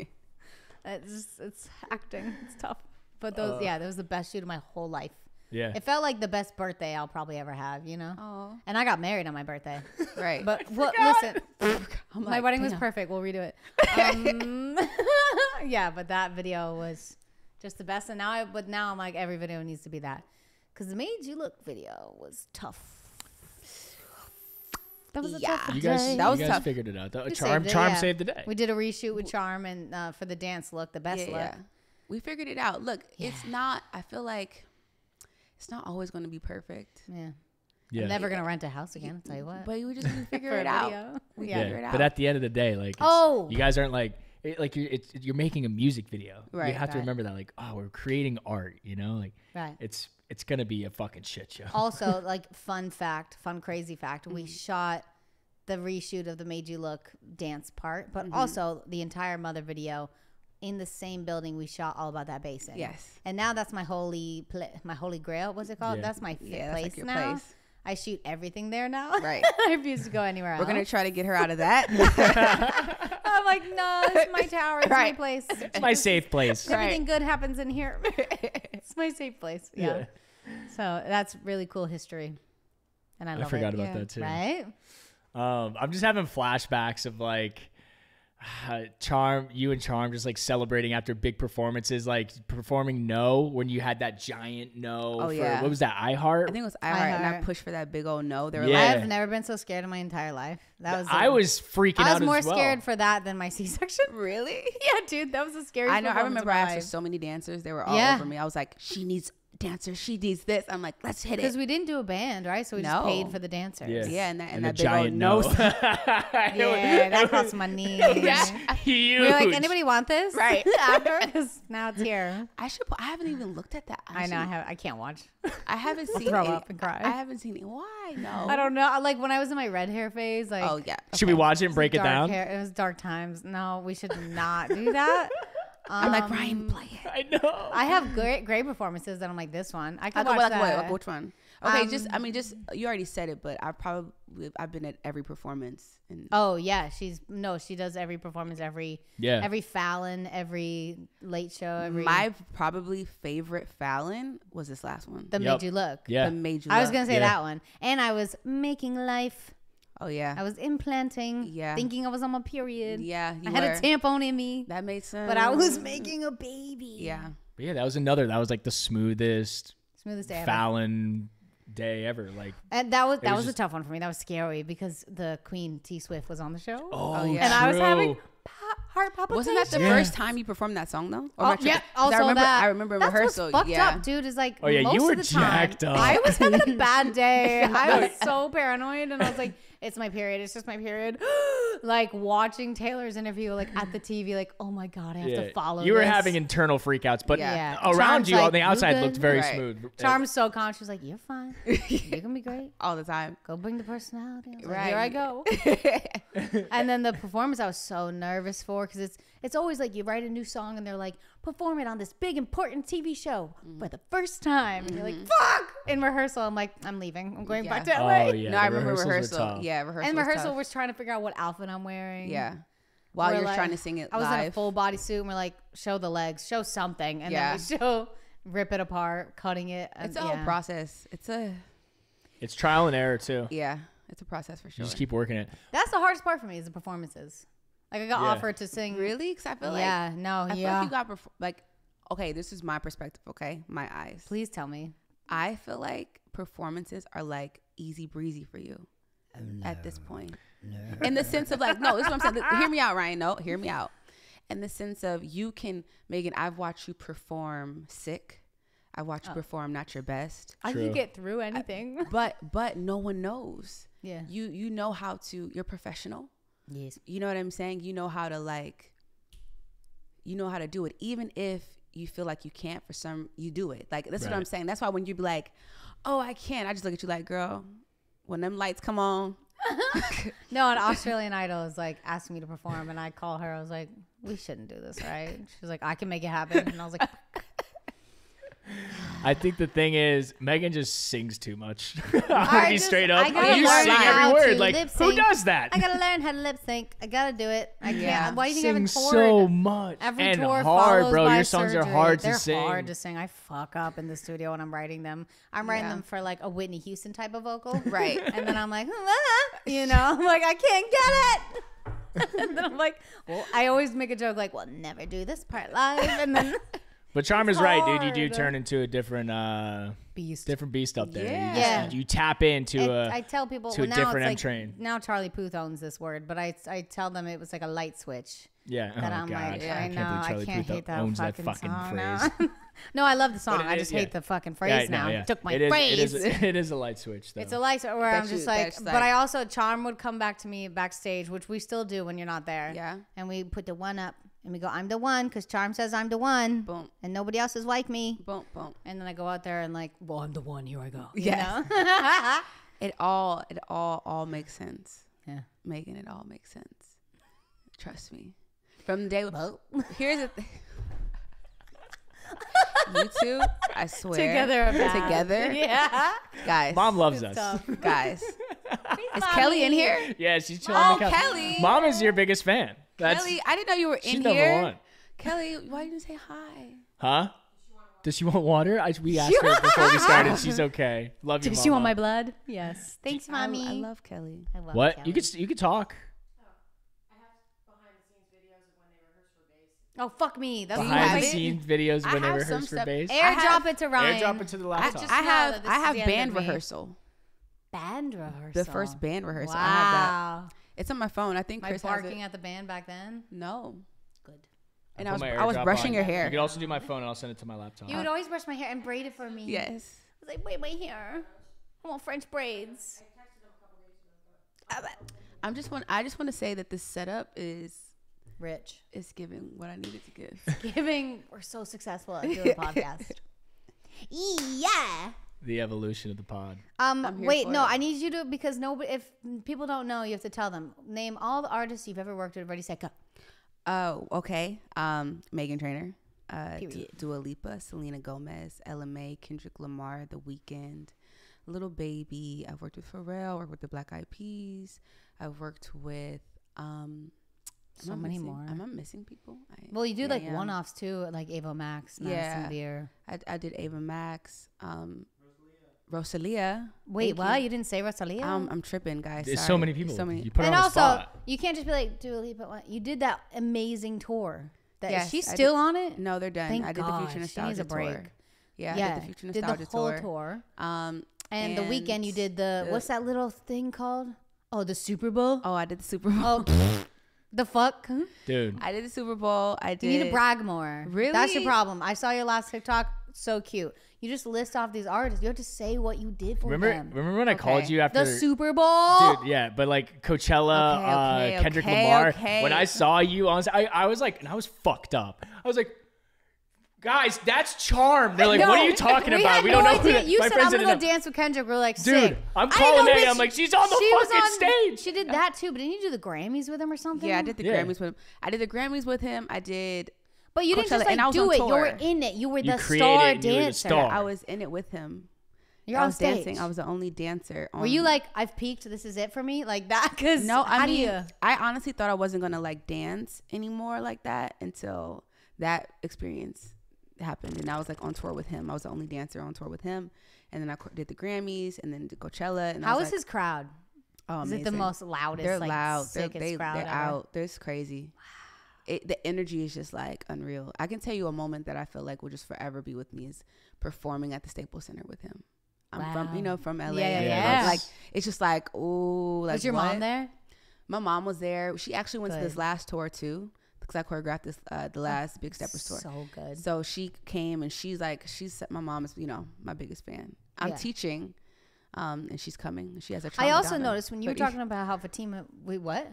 It's just, it's acting. It's tough. But those, yeah, that was the best shoot of my whole life. Yeah. It felt like the best birthday I'll probably ever have, you know? Oh, And I got married on my birthday. right. But what, listen, I'm my like, wedding was damn. perfect. We'll redo it. Um, yeah, but that video was just the best. And now, I, but now I'm like, every video needs to be that. Because the Made You Look video was tough. That was a Yeah. tough You guys, day. That you was guys tough. figured it out. The We Charm, saved it, Charm yeah. saved the day. We did a reshoot with Charm and uh, for the dance look, the best yeah, look. yeah. We figured it out. Look, it's not. I feel like it's not always going to be perfect. Yeah. yeah. I'm never gonna rent a house again. I'll tell you what. But we just need to figure it out. We Yeah. figure it out. But at the end of the day, like, Oh. you guys aren't like, it, like you're, it's, you're making a music video. Right, You have to remember that, like, oh, we're creating art. You know, like, Right. it's it's gonna be a fucking shit show. also, like fun fact, fun crazy fact, Mm-hmm. we shot the reshoot of the Made You Look dance part, but Mm-hmm. also the entire mother video in the same building we shot all about that basin. Yes. And now that's my holy pla- my holy grail. What's it called? Yeah. That's my Yeah, that's place like your now. place. I shoot everything there now. Right. I refuse to go anywhere else. We're gonna try to get her out of that. I'm like, no, it's my tower. It's Right. my place. It's my safe place. Right. Everything good happens in here. it's my safe place. Yeah. So that's really cool history. And I I forgot it. about Yeah. that too. Right? Um, I'm just having flashbacks of like uh, Charm, you and Charm just like celebrating after big performances, like performing No when you had that giant No. Oh, for, yeah. What was that? iHeart. I think it was iHeart, and I pushed for that big old no. They were Yeah. I've never been so scared in my entire life. That was. I was freaking I out was more as well. scared for that than my C-section. really? yeah, dude, that was a scary I know. I remember of I my asked for so many dancers. They were all Yeah. over me. I was like, she needs dancers. She needs this. I'm like, let's hit it. because we didn't do a band, right? So we just paid for the dancers. Yeah. Yeah, and that and, the that big giant no. no. Yeah, that cost money. Yeah. Huge. We were like, anybody want this? Right. Now it's here. I should. Put, I haven't even looked at that. I know. I have. I can't watch. I haven't seen throw it. up and cry. I haven't seen it. Why? No. I don't know. Like when I was in my red hair phase, like Oh yeah. Should we watch it and break it dark down? hair. It was dark times. No, we should not do that. I'm like Um, Ryan, play it. I know. I have great, great performances that I'm like this one. I I could go watch like, that. what, like which one? Okay, just I Um, mean, just you already said it, but I probably I've been at every performance. And Oh yeah, she's no, she does every performance, every Yeah. every Fallon, every late show, every my probably favorite Fallon was this last one. that Yep. made you look. yeah. The major. I was gonna say Yeah. that one, and I was making life. Oh yeah. I was implanting, Yeah. thinking I was on my period. yeah. You I had were. a tampon in me, That made sense. but I was making a baby. Yeah. But yeah, that was another. That was like the smoothest smoothest day ever. Fallon day ever. Like, And that was that was was, just- a tough one for me. That was scary because the Queen T Swift was on the show. oh, oh yeah. and I was having true. heart palpitations. Wasn't that the Yeah. first time you performed that song though? Or I Oh, tripping? yeah, 'Cause also I remember, that. I remember That's rehearsal. What's fucked yeah. up, dude. Is like, Oh, yeah, you were of the time, jacked up. I was having a bad day. I was so paranoid, and I was like, "It's my period. It's just my period." like watching Taylor's interview, like at the TV, like, "Oh my god, I have Yeah. to follow." You were this." having internal freakouts, but Yeah. Yeah. around Charm's you on the outside looked very Right. smooth. Charm's so calm. She was like, "You're fine. You're gonna be great. all the time. Go bring the personality." I was like, Right. Here I go. and then the performance I was so nervous for because it's it's always like you write a new song and they're like perform it on this big important TV show Mm. for the first time and you're like fuck in rehearsal, I'm like I'm leaving I'm going back to LA Oh yeah, no, I remember rehearsal. tough. Yeah, rehearsal. and was rehearsal tough. was trying to figure out what outfit I'm wearing Yeah. While We're you're like- trying to sing it I was in a live. full bodysuit and we're like show the legs show something and Yeah. then we show rip it apart cutting it and, it's a yeah. whole process. It's a It's trial and error too. yeah. It's a process for You sure. just keep working it. that's the hardest part for me is the performances like I got Yeah. offered to sing really? Because I feel like yeah no I feel yeah like you got perf- like okay. This is my perspective. Okay, my eyes. please tell me I feel like performances are like easy breezy for you at this point. In the sense of like, no, this is what I'm saying. Hear me out, Ryan. No, hear me out. In the sense of you can, Meghan, I've watched you perform sick. I watched you oh. perform not your best. I True. can get through anything. But but no one knows. yeah. You you know how to you're professional. Yes. You know what I'm saying? You know how to like you know how to do it. Even if you feel like you can't for some you do it. Like that's what I'm saying. That's why when you be like, Oh, I can't, I just look at you like, girl, when them lights come on, No, an Australian Idol is like asking me to perform, and I call her. I was like, "We shouldn't do this, right?" She's like, "I can make it happen," and I was like, I think the thing is, Meghan just sings too much. I I'll be just- straight up. gotta You sing every word. Like, lip who does that? "I gotta learn how to lip sync. I gotta do it. I can't. Yeah. Why do you think I sing haven't toured? so much Every and tour hard, bro. Your songs are surgery. hard They're to sing. hard to sing. I fuck up in the studio when I'm writing them. I'm writing Yeah. them for like a Whitney Houston type of vocal, Right. And then I'm like, ah, you know, I'm like I can't get it. and then I'm like, well, I always make a joke like, well, never do this part live, and then But Charmer's right, dude. You do turn into a different, uh, beast. different beast up there. You, Yeah. just- Yeah. you tap into I, a. I tell people to a now different it's M like, train. Now Charlie Puth owns this word, but I I tell them it was like a light switch. yeah. That oh I'm God. like, Yeah. I I know, can't believe I can't Puth hate that owns fucking, that fucking song phrase. no, I love the song. it I is- just yeah. hate the fucking Yeah, phrase no, now. yeah. Took my It is- phrase. It is, it is a light switch, though. It's a light switch where Bet I'm just like, but like- I also Charm would come back to me backstage, which we still do when you're not there. Yeah. And we put the one up and we go, I'm the one, because Charm says I'm the one, Boom. and nobody else is like me. Boom, boom. And then I go out there and like, well, I'm the one. Here I go. You know? It all, it all, all makes sense. yeah. Meghan, it all makes sense. Trust me. From the day, Well, here's the thing. you two, I swear, together, together, Yeah. guys, Mom loves It's us. tough. guys. Is Kelly in here? Yeah, she's chilling. Oh, on the. Kelly. Mom is your biggest fan. That's Kelly, I didn't know you were she's in number here. one. Kelly, why didn't you say hi? Huh? Does she want water? I, we asked her before we started. She's okay. Love you, Does she want my blood? Yes. Thanks, I, mommy. I love Kelly. I love What? Kelly. You could you could talk. Oh fuck me. That's Behind have the scenes videos I when they have rehearse some for stuff- bass. Airdrop it to Ryan. Airdrop it to the I, laptop. just I have I have band rehearsal. Band rehearsal. The first band rehearsal. Wow. I have that. It's on my phone. I think My Chris has barking it. at the band back then. No. Good. And I'll I was I was brushing on. your hair. You could also do my phone and I'll send it to my laptop. You would always brush my hair and braid it for me. Yes. I was like, wait, wait here. I want French braids. I'm just want I just want to say that this setup is Rich. It's giving what I needed to give. Giving. We're so successful at doing a podcast. Yeah. The evolution of the pod. Um. Wait. No. it. I need you to because nobody. If people don't know, you have to tell them. Name all the artists you've ever worked with. Ready, set, go. Oh, okay. Um, Meghan Trainor, uh, Du- Period. Dua Lipa, Selena Gomez, Ella Mai, Kendrick Lamar, The Weeknd, Lil Baby. I've worked with Pharrell. Worked with the Black Eyed Peas. I've worked with um. So many missing- more. Am I missing people? I, Well, you do yeah, like one-offs too, like Ava Max, Madison Yeah. Beer. I, I did Ava Max. Um, Rosalia. Wait, Thank what? you. You. didn't say Rosalia? Um, I'm tripping, guys. There's so many people. So many. You put and on also, spot. you can't just be like Dua Lipa. what- You did that amazing tour. That Yes, she's I still did- on it. No, they're done. Thank I did God. the Future She needs Nostalgia a break. tour. Yeah, yeah, I did the Future did Nostalgia the whole tour. tour. Um, And, the Weeknd you did the, the- what's that little thing called? Oh, the Super Bowl. oh, I did the Super Bowl. Oh, the fuck? Dude, I did the Super Bowl. I did. You did. need to brag more. Really? That's your problem. I saw your last TikTok. So cute. You just list off these artists. You have to say what you did for remember them. remember when I called you after The Super Bowl. Dude, yeah, but like Coachella, Okay, okay, uh, Kendrick okay, Lamar. okay. When I saw you on, I, I was like, and I was fucked up. I was like, guys, that's charm. They're like, what are you talking we about? had We no don't know. idea. Who You my said friends I'm gonna go dance with Kendrick. We're like, Dude, sick. I'm I didn't calling it. I'm like, she's on the she was fucking on- stage. She did that too, but didn't you do the Grammys with him or something? Yeah, I did the Yeah. Grammys with him. I did the Grammys with him. I did. But you didn't Coachella, just and I like was do it. You were in it. You were You the created star it and the dancer. star. I was in it with him. You're I on was stage. dancing. I was the only dancer. On, Were you like, I've peaked. This is it for me, like that? Because No, I mean, you? I honestly thought I wasn't gonna like dance anymore like that until that experience happened, and I was like on tour with him. I was the only dancer on tour with him, and then I did the Grammys, and then did Coachella. And I How was is like, his crowd? oh, Is it the most loudest? They're like, loud. They're, sickest they, crowd they're ever? out. There's crazy. It, the energy is just like unreal. I can tell you a moment that I feel like will just forever be with me is performing at the Staples Center with him. I'm from you know from LA. Yeah, yeah, yeah. Like it's just like oh, like Was your what? mom there? My mom was there. She actually went to this last tour too because I choreographed this uh, the last Big Steppers tour. So good. So she came and she's like, she's my mom is you know my biggest fan. I'm Yeah. teaching, um, and she's coming. She has a. I also Trauma Donna noticed when you were talking about how Fatima. Wait, what?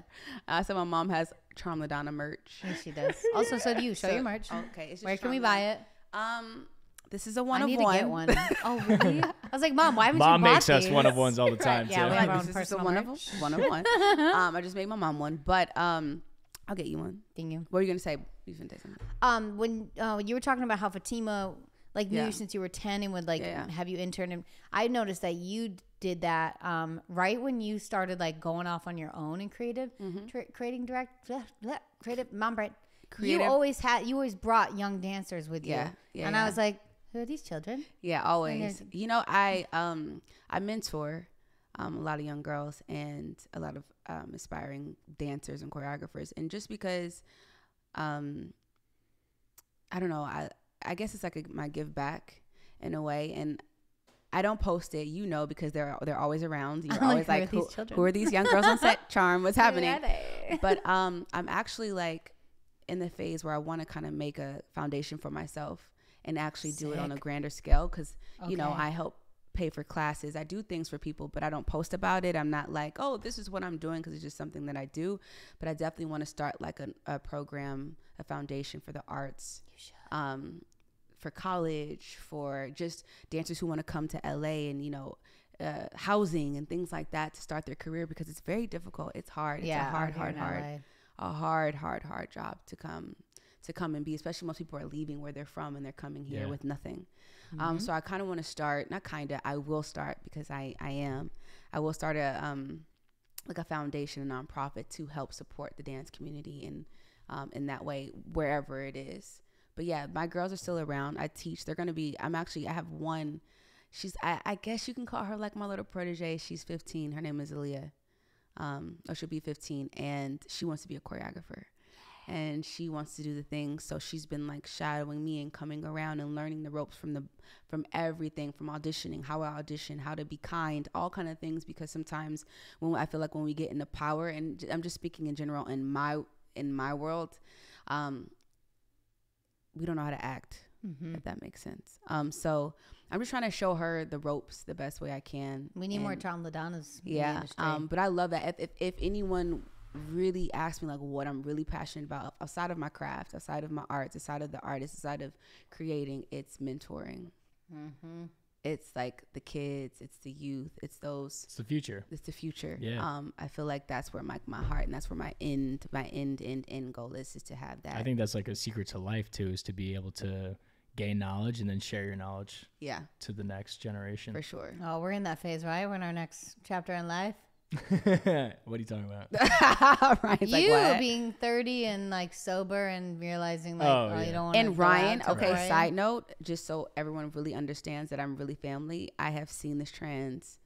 I said my mom has Charm La'Donna merch. Yes, she does. Also, so do you. Show So- your merch. Okay, it's just Where can we Charm buy it? Um, this is a one I of need one. to get one. oh, really? I was like, Mom, why haven't Mom you bought makes us these? one of ones all the time Yeah, too. we have our own This is a personal one of merch. one of one. um, I just made my mom one, but um, I'll get you one. Thank you. What are you gonna say? You gonna say something? Um, when uh, you were talking about how Fatima like knew Yeah. you since you were ten and would like Yeah, yeah. have you intern, and I noticed that you did that um right when you started like going off on your own and creative, tra- creating direct, blah, blah, creative mom brain. You always had, you always brought young dancers with Yeah, you, yeah, and yeah. I was like, who are these children? Yeah, always. You know, I um I mentor um a lot of young girls and a lot of um aspiring dancers and choreographers and just because um I don't know, I I guess it's like a, my give back in a way and I don't post it, you know, because they're they're always around. You're I'm like, always who are like, these who, who are these young girls on set? Charm, what's happening? Who are they? but um, I'm actually like in the phase where I want to kind of make a foundation for myself and actually do it on a grander scale because you know I help pay for classes. I do things for people, but I don't post about it. I'm not like, oh, this is what I'm doing because it's just something that I do. But I definitely want to start like a, a program, a foundation for the arts. Um, for college, for just dancers who want to come to LA and you know, uh, housing and things like that to start their career because it's very difficult. It's hard. It's yeah, a hard, hard, hard LA. a hard, hard, hard job to come to come and be. Especially most people are leaving where they're from and they're coming here Yeah. with nothing. Um, so I kind of want to start, not kind of, I will start because I I am. I will start a um like a foundation, a nonprofit to help support the dance community and um, in that way wherever it is. But yeah, my girls are still around. I teach. They're gonna be. I'm actually. I have one. She's. I, I guess you can call her like my little protege. She's 15. Her name is Aaliyah. Um, or she'll be 15, and she wants to be a choreographer, and she wants to do the thing So she's been like shadowing me and coming around and learning the ropes from the from everything from auditioning, how I audition, how to be kind, all kind of things. Because sometimes when I feel like when we get into power, and i'm just speaking in general in my in my world, um, we don't know how to act Mhm. if that makes sense. Um, so I'm just trying to show her the ropes the best way I can. We need more And- Tom La'Donnas. Yeah. Um, but I love that. If, if if anyone really asks me like what I'm really passionate about outside of my craft, outside of my arts, outside of the artist, outside of creating, it's mentoring. Mhm. It's like the kids, it's the youth, it's those It's the future. it's the future. Yeah. Um, I feel like that's where my, my heart and that's where my end, my end, end, end goal is, is to have that. I think that's like a secret to life too, is to be able to gain knowledge and then share your knowledge yeah, to the next generation. for sure. Oh, we're in that phase, right? We're in our next chapter in life. what are you talking about? Ryan's like, you what? being 30 and like sober and realizing like, Oh, oh, yeah. you don't and Ryan, okay, Ryan. side note, just so everyone really understands that I'm really family, I have seen this trans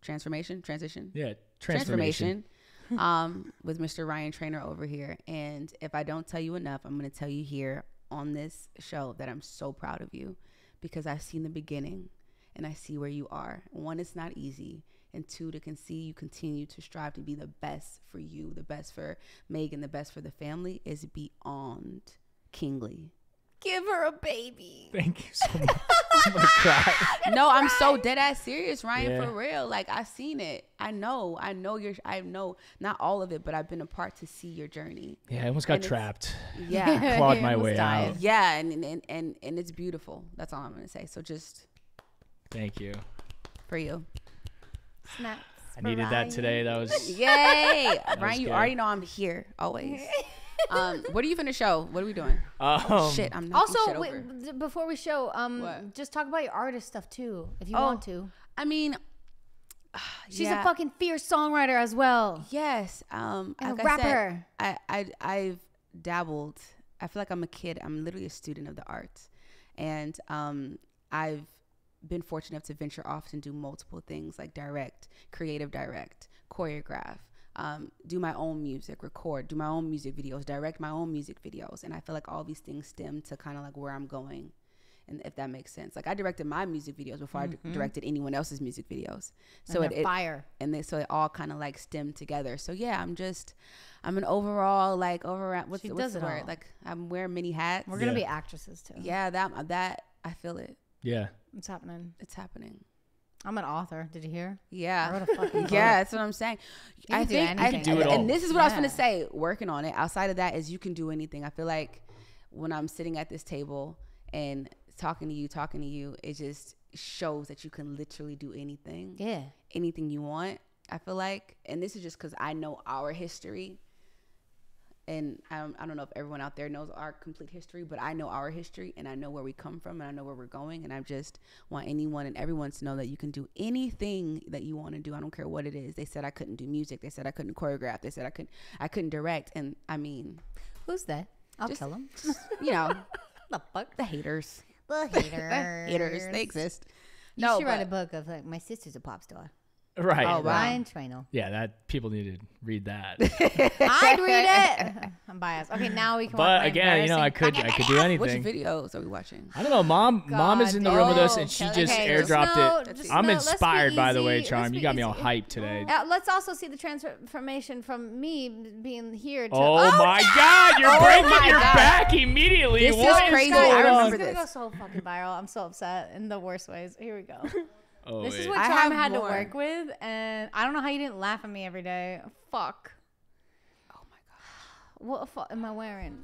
transformation, transition, Yeah, transformation. transformation um, with Mr. Ryan Trainor over here. And if I don't tell you enough, I'm going to tell you here on this show that I'm so proud of you because I've seen the beginning and I see where you are. One, it's not easy. And two, to can see you continue to strive to be the best for you, the best for Meghan, the best for the family is beyond kingly. Give her a baby. Thank you so much. Oh I'm gonna cry. no, I'm so dead ass serious, Ryan, Yeah. for real. Like I've seen it. I know. I know you're I know not all of it, but I've been a part to see your journey. Yeah, I almost got And trapped. Yeah. Clawed my way died. out. yeah, and, and and and it's beautiful. That's all I'm gonna say. So just Thank you. for you. Snaps. I for needed that today. That was Yay. was Ryan, you good. already know I'm here always. um, what are you finna show? What are we doing? um, shit, I'm knocking Also, shit wait, over. before we show, um, What? just talk about your artist stuff too, if you Oh, want to. I mean, She's yeah. a fucking fierce songwriter as well. Yes. Um, And a like I said, rapper. I, I I've dabbled. I feel like I'm a kid. I'm literally a student of the arts, and um, I've been fortunate enough to venture off and do multiple things like direct, creative direct, choreograph, um, do my own music, record, do my own music videos, direct my own music videos, and I feel like all these things stem to kind of like where I'm going. And if that makes sense, like I directed my music videos before I directed anyone else's music videos, so and it, it fire. and they, so it all kind of like stemmed together. So yeah, I'm just, I'm an overall like overall. What's, She what's does the it word? all. Like I'm wearing many hats. We're gonna Yeah. be actresses too. yeah, that that I feel it. Yeah. it's happening. It's happening. I'm an author. Did you hear? I Yeah. wrote a fucking. Yeah, that's what I'm saying. You I can do think I, can do it all. and this is what I was gonna say. Working on it. Outside of that, is you can do anything. I feel like when I'm sitting at this table and talking to you, talking to you, it just shows that you can literally do anything. Yeah. anything you want. I feel like, and this is just because I know our history, and I don't, I don't know if everyone out there knows our complete history, but I know our history, and I know where we come from, and I know where we're going, and I just want anyone and everyone to know that you can do anything that you want to do. I don't care what it is. They said I couldn't do music. They said I couldn't choreograph. They said I couldn't I couldn't direct, and I mean, Who's that? I'll Just- tell them. you know, the fuck? the haters, The the haters. haters, they exist. You no, should write a book of like my sister's a pop star. Right. Oh, wow. Ryan Trainell. Yeah, that people need to read that. I'd read it. I'm biased. Okay, now we can. but my again, you know, I could I could do Which anything. videos are we watching? I don't know. Mom, mom is in the room with us, and she Okay, just Okay, airdropped know- it. just I'm know- inspired, by the way. Charm. Let's You got me all easy. hyped today. Uh, let's also see the transformation from me being here to. Oh, my God! You're Oh breaking your God. back immediately. This is What crazy. going I on? remember It's gonna go so fucking viral. I'm so upset in the worst ways. Here we go. Oh, This is what I Charm had more. to work with, and I don't know how you didn't laugh at me every day. Fuck. Oh my god. What the fuck am I wearing?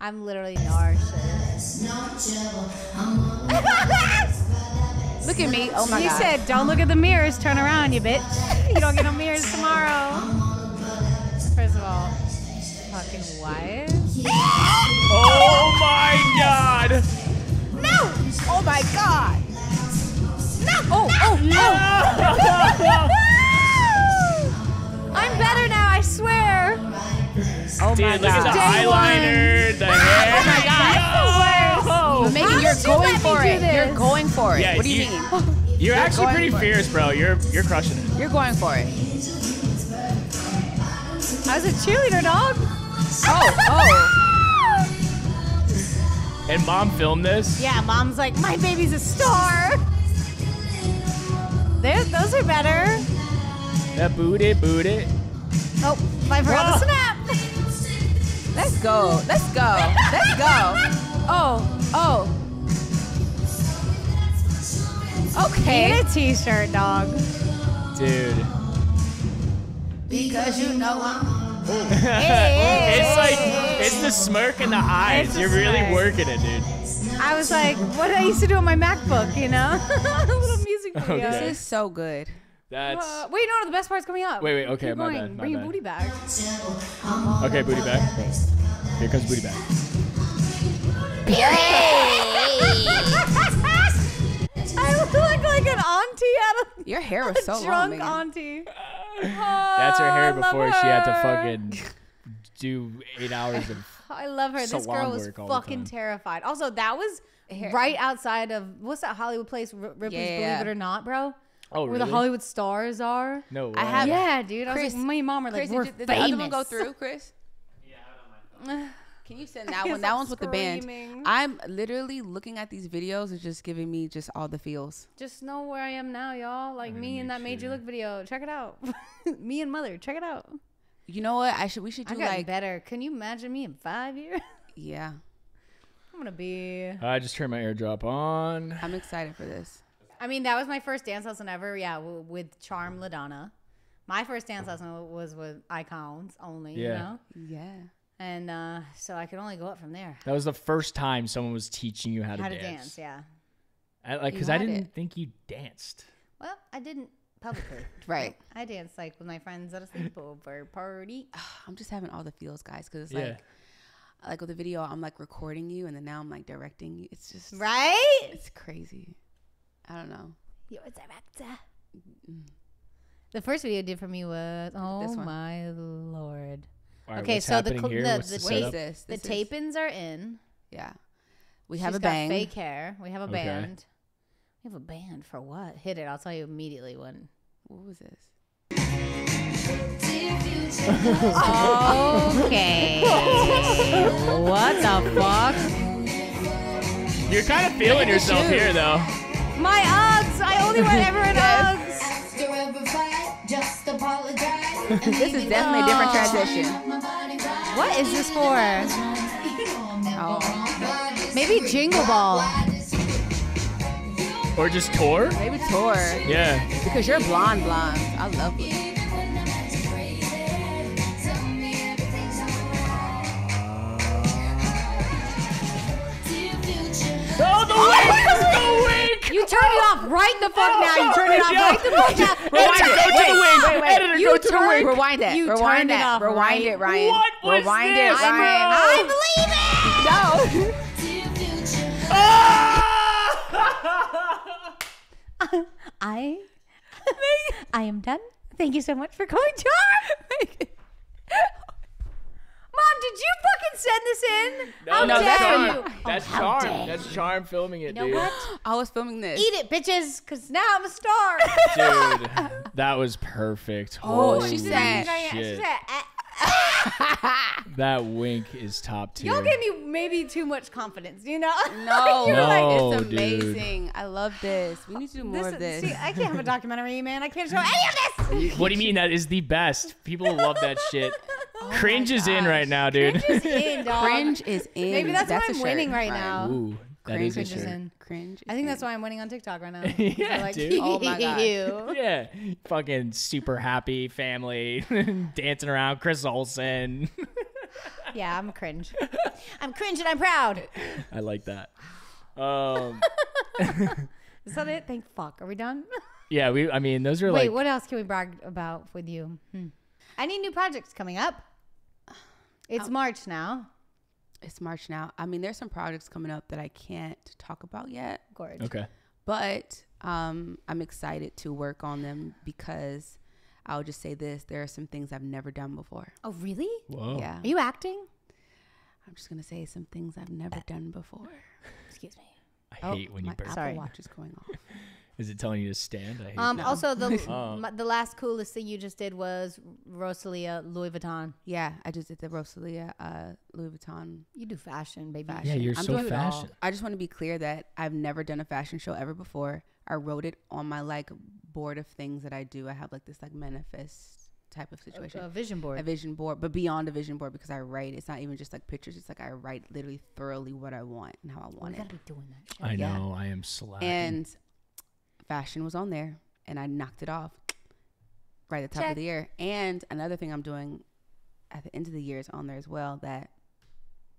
I'm literally nauseous. Look at me. Oh my he god. said, "Don't look at the mirrors. Turn around, you bitch. You don't get no mirrors tomorrow." First of all, fucking wife. Oh my God! No! oh my god. No! Oh! Oh! Oh! I'm better now. I swear. Oh Dude, my look at the god. Day eyeliner, the hair. Oh my God. Yo! But Meghan, How you're did you let going me for do it. You're this? going for it. Yeah, what do you, you- mean? You're actually going pretty for it. fierce, bro. You're you're crushing it. You're going for it. I was a cheerleader, dog. Oh, oh. And mom filmed this. Yeah, mom's like, my baby's a star. There, those are better. That booty, booty. Oh, I forgot the ah! snap. Let's go. Let's go. Let's go. Oh, oh. Okay. Get a t-shirt, dog. Dude. Because you know I'm. It's like it's the smirk in the eyes. It's You're really smirk. working it, dude. I was like, what I used to do on my MacBook, you know? a little music video. Okay. This is so good. That's Uh, wait, no, no, the best part's coming up. Wait, wait, okay, Keep my going. bad, my Bring your bad. booty back. okay. Booty back. Here comes booty back. I look like an auntie at a Your hair was so long, drunk Meghan. auntie. That's her Oh, hair love before she had to fucking do eight hours of. I love her. This girl was work all the fucking terrified. Also, that was Hair- right outside of what's that Hollywood place? R- Ripley's Yeah. Believe It or Not, bro. Oh, Where the? Hollywood stars are. No way. I have- Yeah, dude. I was Chris- like, my mom are like, Chris, we're did, did the famous. other one go through, Chris? Yeah, I don't mind. Can you send that one? That stop one's with the band. I'm literally looking at these videos. and just giving me just all the feels. Just know where I am now, y'all. Like me in make that Made You. Look video. Check it out. me and mother. Check it out. You know what? I should. We should I do got like. better. Can you imagine me in five years? Yeah, I'm gonna be. I just turned my airdrop on. I'm excited for this. I mean, that was my first dance lesson ever. Yeah, with Charm La'Donna. My first dance lesson was with icons only. You Yeah. know, Yeah. and uh, so I could only go up from there. That was the first time someone was teaching you how to How to dance. dance? Yeah. I, like, cause I didn't it. think you danced. Well, I didn't publicly. Right. I danced like with my friends at a sleepover party. I'm just having all the feels, guys, because it's Yeah. like, like with the video, I'm like recording you, and then now I'm like directing you. It's just, Right? it's crazy. I don't know. You're a director. The first video I did for me was oh This my lord. All right, Okay, so the cl- here? the- the the What is setup? this? The This are in. Yeah. We She's have a got bang. fake hair. We have a Okay. band. We have a band for what? Hit it. I'll tell you immediately when. What was this? Okay. what the fuck? You're kind of feeling yourself here, though. My Uggs. I only wear ever in Uggs. This is definitely a different transition. What is this for? Oh, Maybe Jingle Ball. Or just tour? maybe tour Yeah. because you're blonde, blonde. I love it. Oh, the wink! The wink! You turn it off right the fuck now. You turn it off Yeah. right the fuck now. Rewind it. Go to the wing. wait, wait. Editor, You go to the turned- wing. Rewind it. You Rewind turned it it. off, Rewind right? it, Ryan. What was Rewind this? it, Ryan. I believe it. No. I I am done. Thank you so much for coming, Charm. Mom, did did you fucking send this in? How no, dare that's you? charm. That's Oh, charm. dare That's you. charm filming it, You know dude. what? I was filming this. Eat it, bitches, because now I'm a star. Dude, that was perfect. Oh, Holy she said- She shit. said, "Ah." That wink is top tier. Y'all gave me maybe too much confidence, you know? No, You're like, No, it's dude. amazing. I love this. We need to do more this, of this. See, I can't have a documentary, man. I can't show any of this. What do you mean that is the best? People love that shit. Oh Cringe is in right now, dude. Cringe is in, dog. Cringe is in. Maybe that's, why a I'm winning right Ryan. now. Ooh, that is a Cringe is shirt. in. Cringe. I think that's why I'm winning on TikTok right now. Yeah, like, dude. Oh my God. Yeah, fucking super happy family dancing around. Chris Olsen. Yeah, I'm cringe. I'm cringe and I'm proud. I like that. Um, Is that it? Thank fuck. Are we done? yeah, we. I mean, those are Wait, like. Wait, what else can we brag about with you? Hmm. Any new projects coming up? It's March now. It's March now. I mean, there's some projects coming up that I can't talk about yet, Gorge. Okay. but um, I'm excited to work on them because I'll just say this: there are some things I've never done before. Oh, really? Whoa. Yeah, Are you acting? I'm just gonna say some things I've never done before. Excuse me. I hate when you my burp. Apple Sorry. Watch is going off. Is it telling you to stand? I hate Um. that. Also, the Oh. the last coolest thing you just did was Rosalia Louis Vuitton. Yeah, I just did the Rosalia uh, Louis Vuitton You do fashion, baby. fashion. Yeah, you're I'm so doing fashion. I just want to be clear that I've never done a fashion show ever before. I wrote it on my like board of things that I do. I have like this like manifest type of situation. A vision board. a vision board, but beyond a vision board because I write. It's not even just like pictures. It's like I write literally thoroughly what I want and how I want we want gotta it. be doing that shit. I yeah. know. I am slacking. And fashion was on there, and I knocked it off right at the top Check. of the year. And another thing I'm doing at the end of the year is on there as well that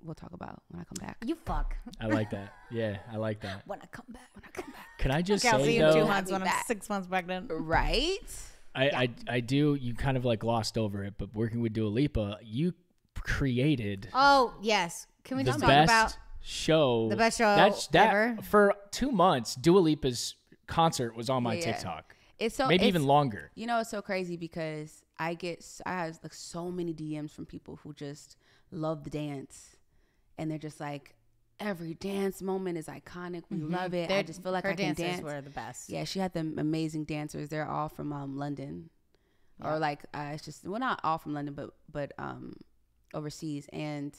we'll talk about when I come back. You fuck. I like that. Yeah, I like that. When I come back. When I come back. Can I just Okay, I'll say see you in two months when I'm Back. six months pregnant. Right? I, I I do. You kind of like glossed over it, but working with Dua Lipa, you created Oh yes. Can we just talk best about show. the best show That's that ever? for two months. Dua Lipa's concert was on my Yeah, yeah. TikTok. It's so Maybe it's- even longer. You know, it's so crazy because I get I have like so many DMs from people who just love the dance, and they're just like, every dance moment is iconic. We love it. I They're- just feel like her I can dancers dance. were the best. Yeah, she had the amazing dancers. They're all from um, London, or like uh, it's just well, not all from London, but but um, overseas. And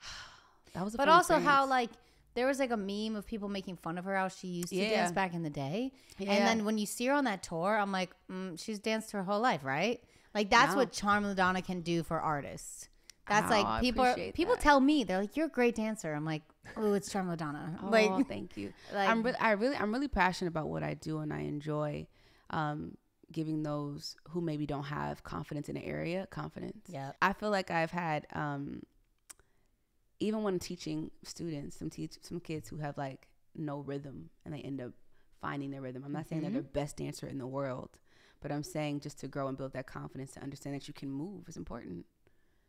that was a But fun also how like there was like a meme of people making fun of her how she used to Yeah. dance back in the day, Yeah. and then when you see her on that tour, I'm like, mm, she's danced her whole life, right? Like that's No. what Charm Madonna can do for artists. That's Oh, like people. Are, people that. tell me they're like, "You're a great dancer." I'm like, "Oh, it's Charm Madonna." Oh, like, thank you. like- I'm really, I really, I'm really passionate about what I do, and I enjoy um, giving those who maybe don't have confidence in an area confidence. Yep. I feel like I've had, um, even when teaching students, some teach some kids who have like no rhythm, and they end up finding their rhythm. I'm not saying they're the best dancer in the world, but I'm saying just to grow and build that confidence to understand that you can move is important.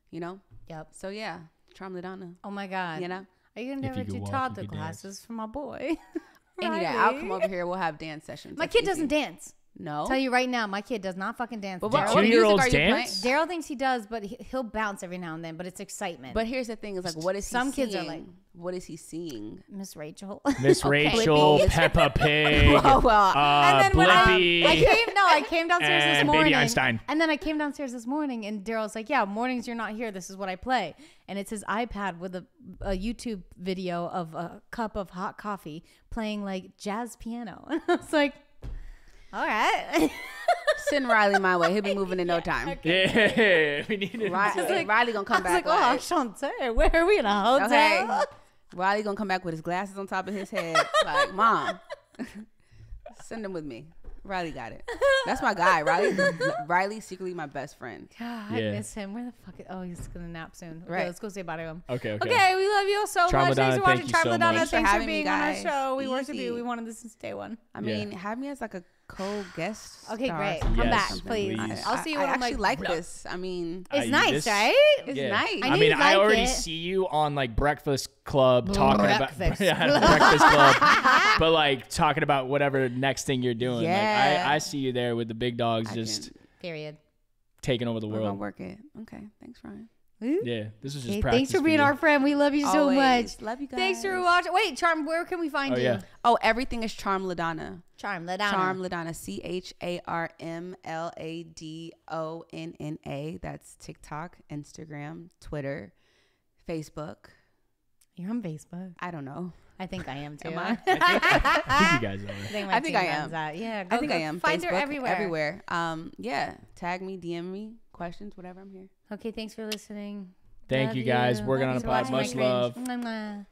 You know. yep. So yeah, Charm La'Donna. Oh my god. You know. Are you gonna If never you could do walk, toddler could dance. classes for my boy? Any day, I'll come over here. We'll have dance sessions. My That's kid doesn't dance. No. Tell you right now, my kid does not fucking dance. But what, Daryl- what music Two-year-olds are you playing? dance? Daryl thinks he does, but he, he'll bounce every now and then. But it's excitement. But here's the thing: is like, what is he Some kids are like- what is he seeing? Miss Rachel. Miss Rachel, Peppa Pig, Oh, well, uh, and then when I, Blippi, I came, no, I came downstairs this and morning. Baby Einstein. And then I came downstairs this morning, and Daryl's like, "Yeah, mornings you're not here. This is what I play." And it's his iPad with a, a YouTube video of a cup of hot coffee playing like jazz piano. And I was like, "All right." Send Riley my way. He'll be moving in no time. yeah, we need to. Ri- like- Riley gonna I come was back. like, "Oh, like, Shantae, where are we in a hotel?" okay. Riley gonna come back with his glasses on top of his head. Like, mom, send him with me. Riley got it. That's my guy. Riley. Riley's secretly my best friend. God, I Yeah. miss him. Where the fuck? Is, oh, he's gonna nap soon. Okay, Right. let's go say bye to him. Okay, okay. Okay, we love you all so Charm much. Thanks for watching thank you so much. Thanks, Thanks for for having me, being on our show. We worship you. We wanted this since day one. I Yeah. mean, have me as like a co-guest. Okay, star great. Come Yes, back, please. please. please. I'll see you I, when I I'm actually like. like this. I mean, It's I- nice, this- right? it's Yeah. nice. I I, knew mean, you'd I like already it. see you on like Breakfast Club talking Breakfast. about yeah, Breakfast Club, but like talking about whatever next thing you're doing. Yeah. Like, I, I see you there with the big dogs, I just can- Period. taking over the We're gonna world. work it. Okay, thanks, Ryan. Woo. Yeah, this was just Okay, practice. thanks for being you. our friend. We love you so Always. much. Love you guys. Thanks for watching. Wait, Charm, where can we find Oh, you? yeah. Oh, everything is Charm La'Donna. Charm, let down. Charm La'Donna. C H A R M L A D O N N A. That's TikTok, Instagram, Twitter, Facebook. You're on Facebook. I don't know. I think I am too. Am I? I think you guys are. think I think I am. runs that. Yeah, I think go I am. Find Facebook, her everywhere. Everywhere. Um, yeah. Tag me, DM me, questions, whatever. I'm here. Okay, thanks for listening. Thank Love you guys. Working on a Thanks for pod. Much love. cringe. Mwah, mwah.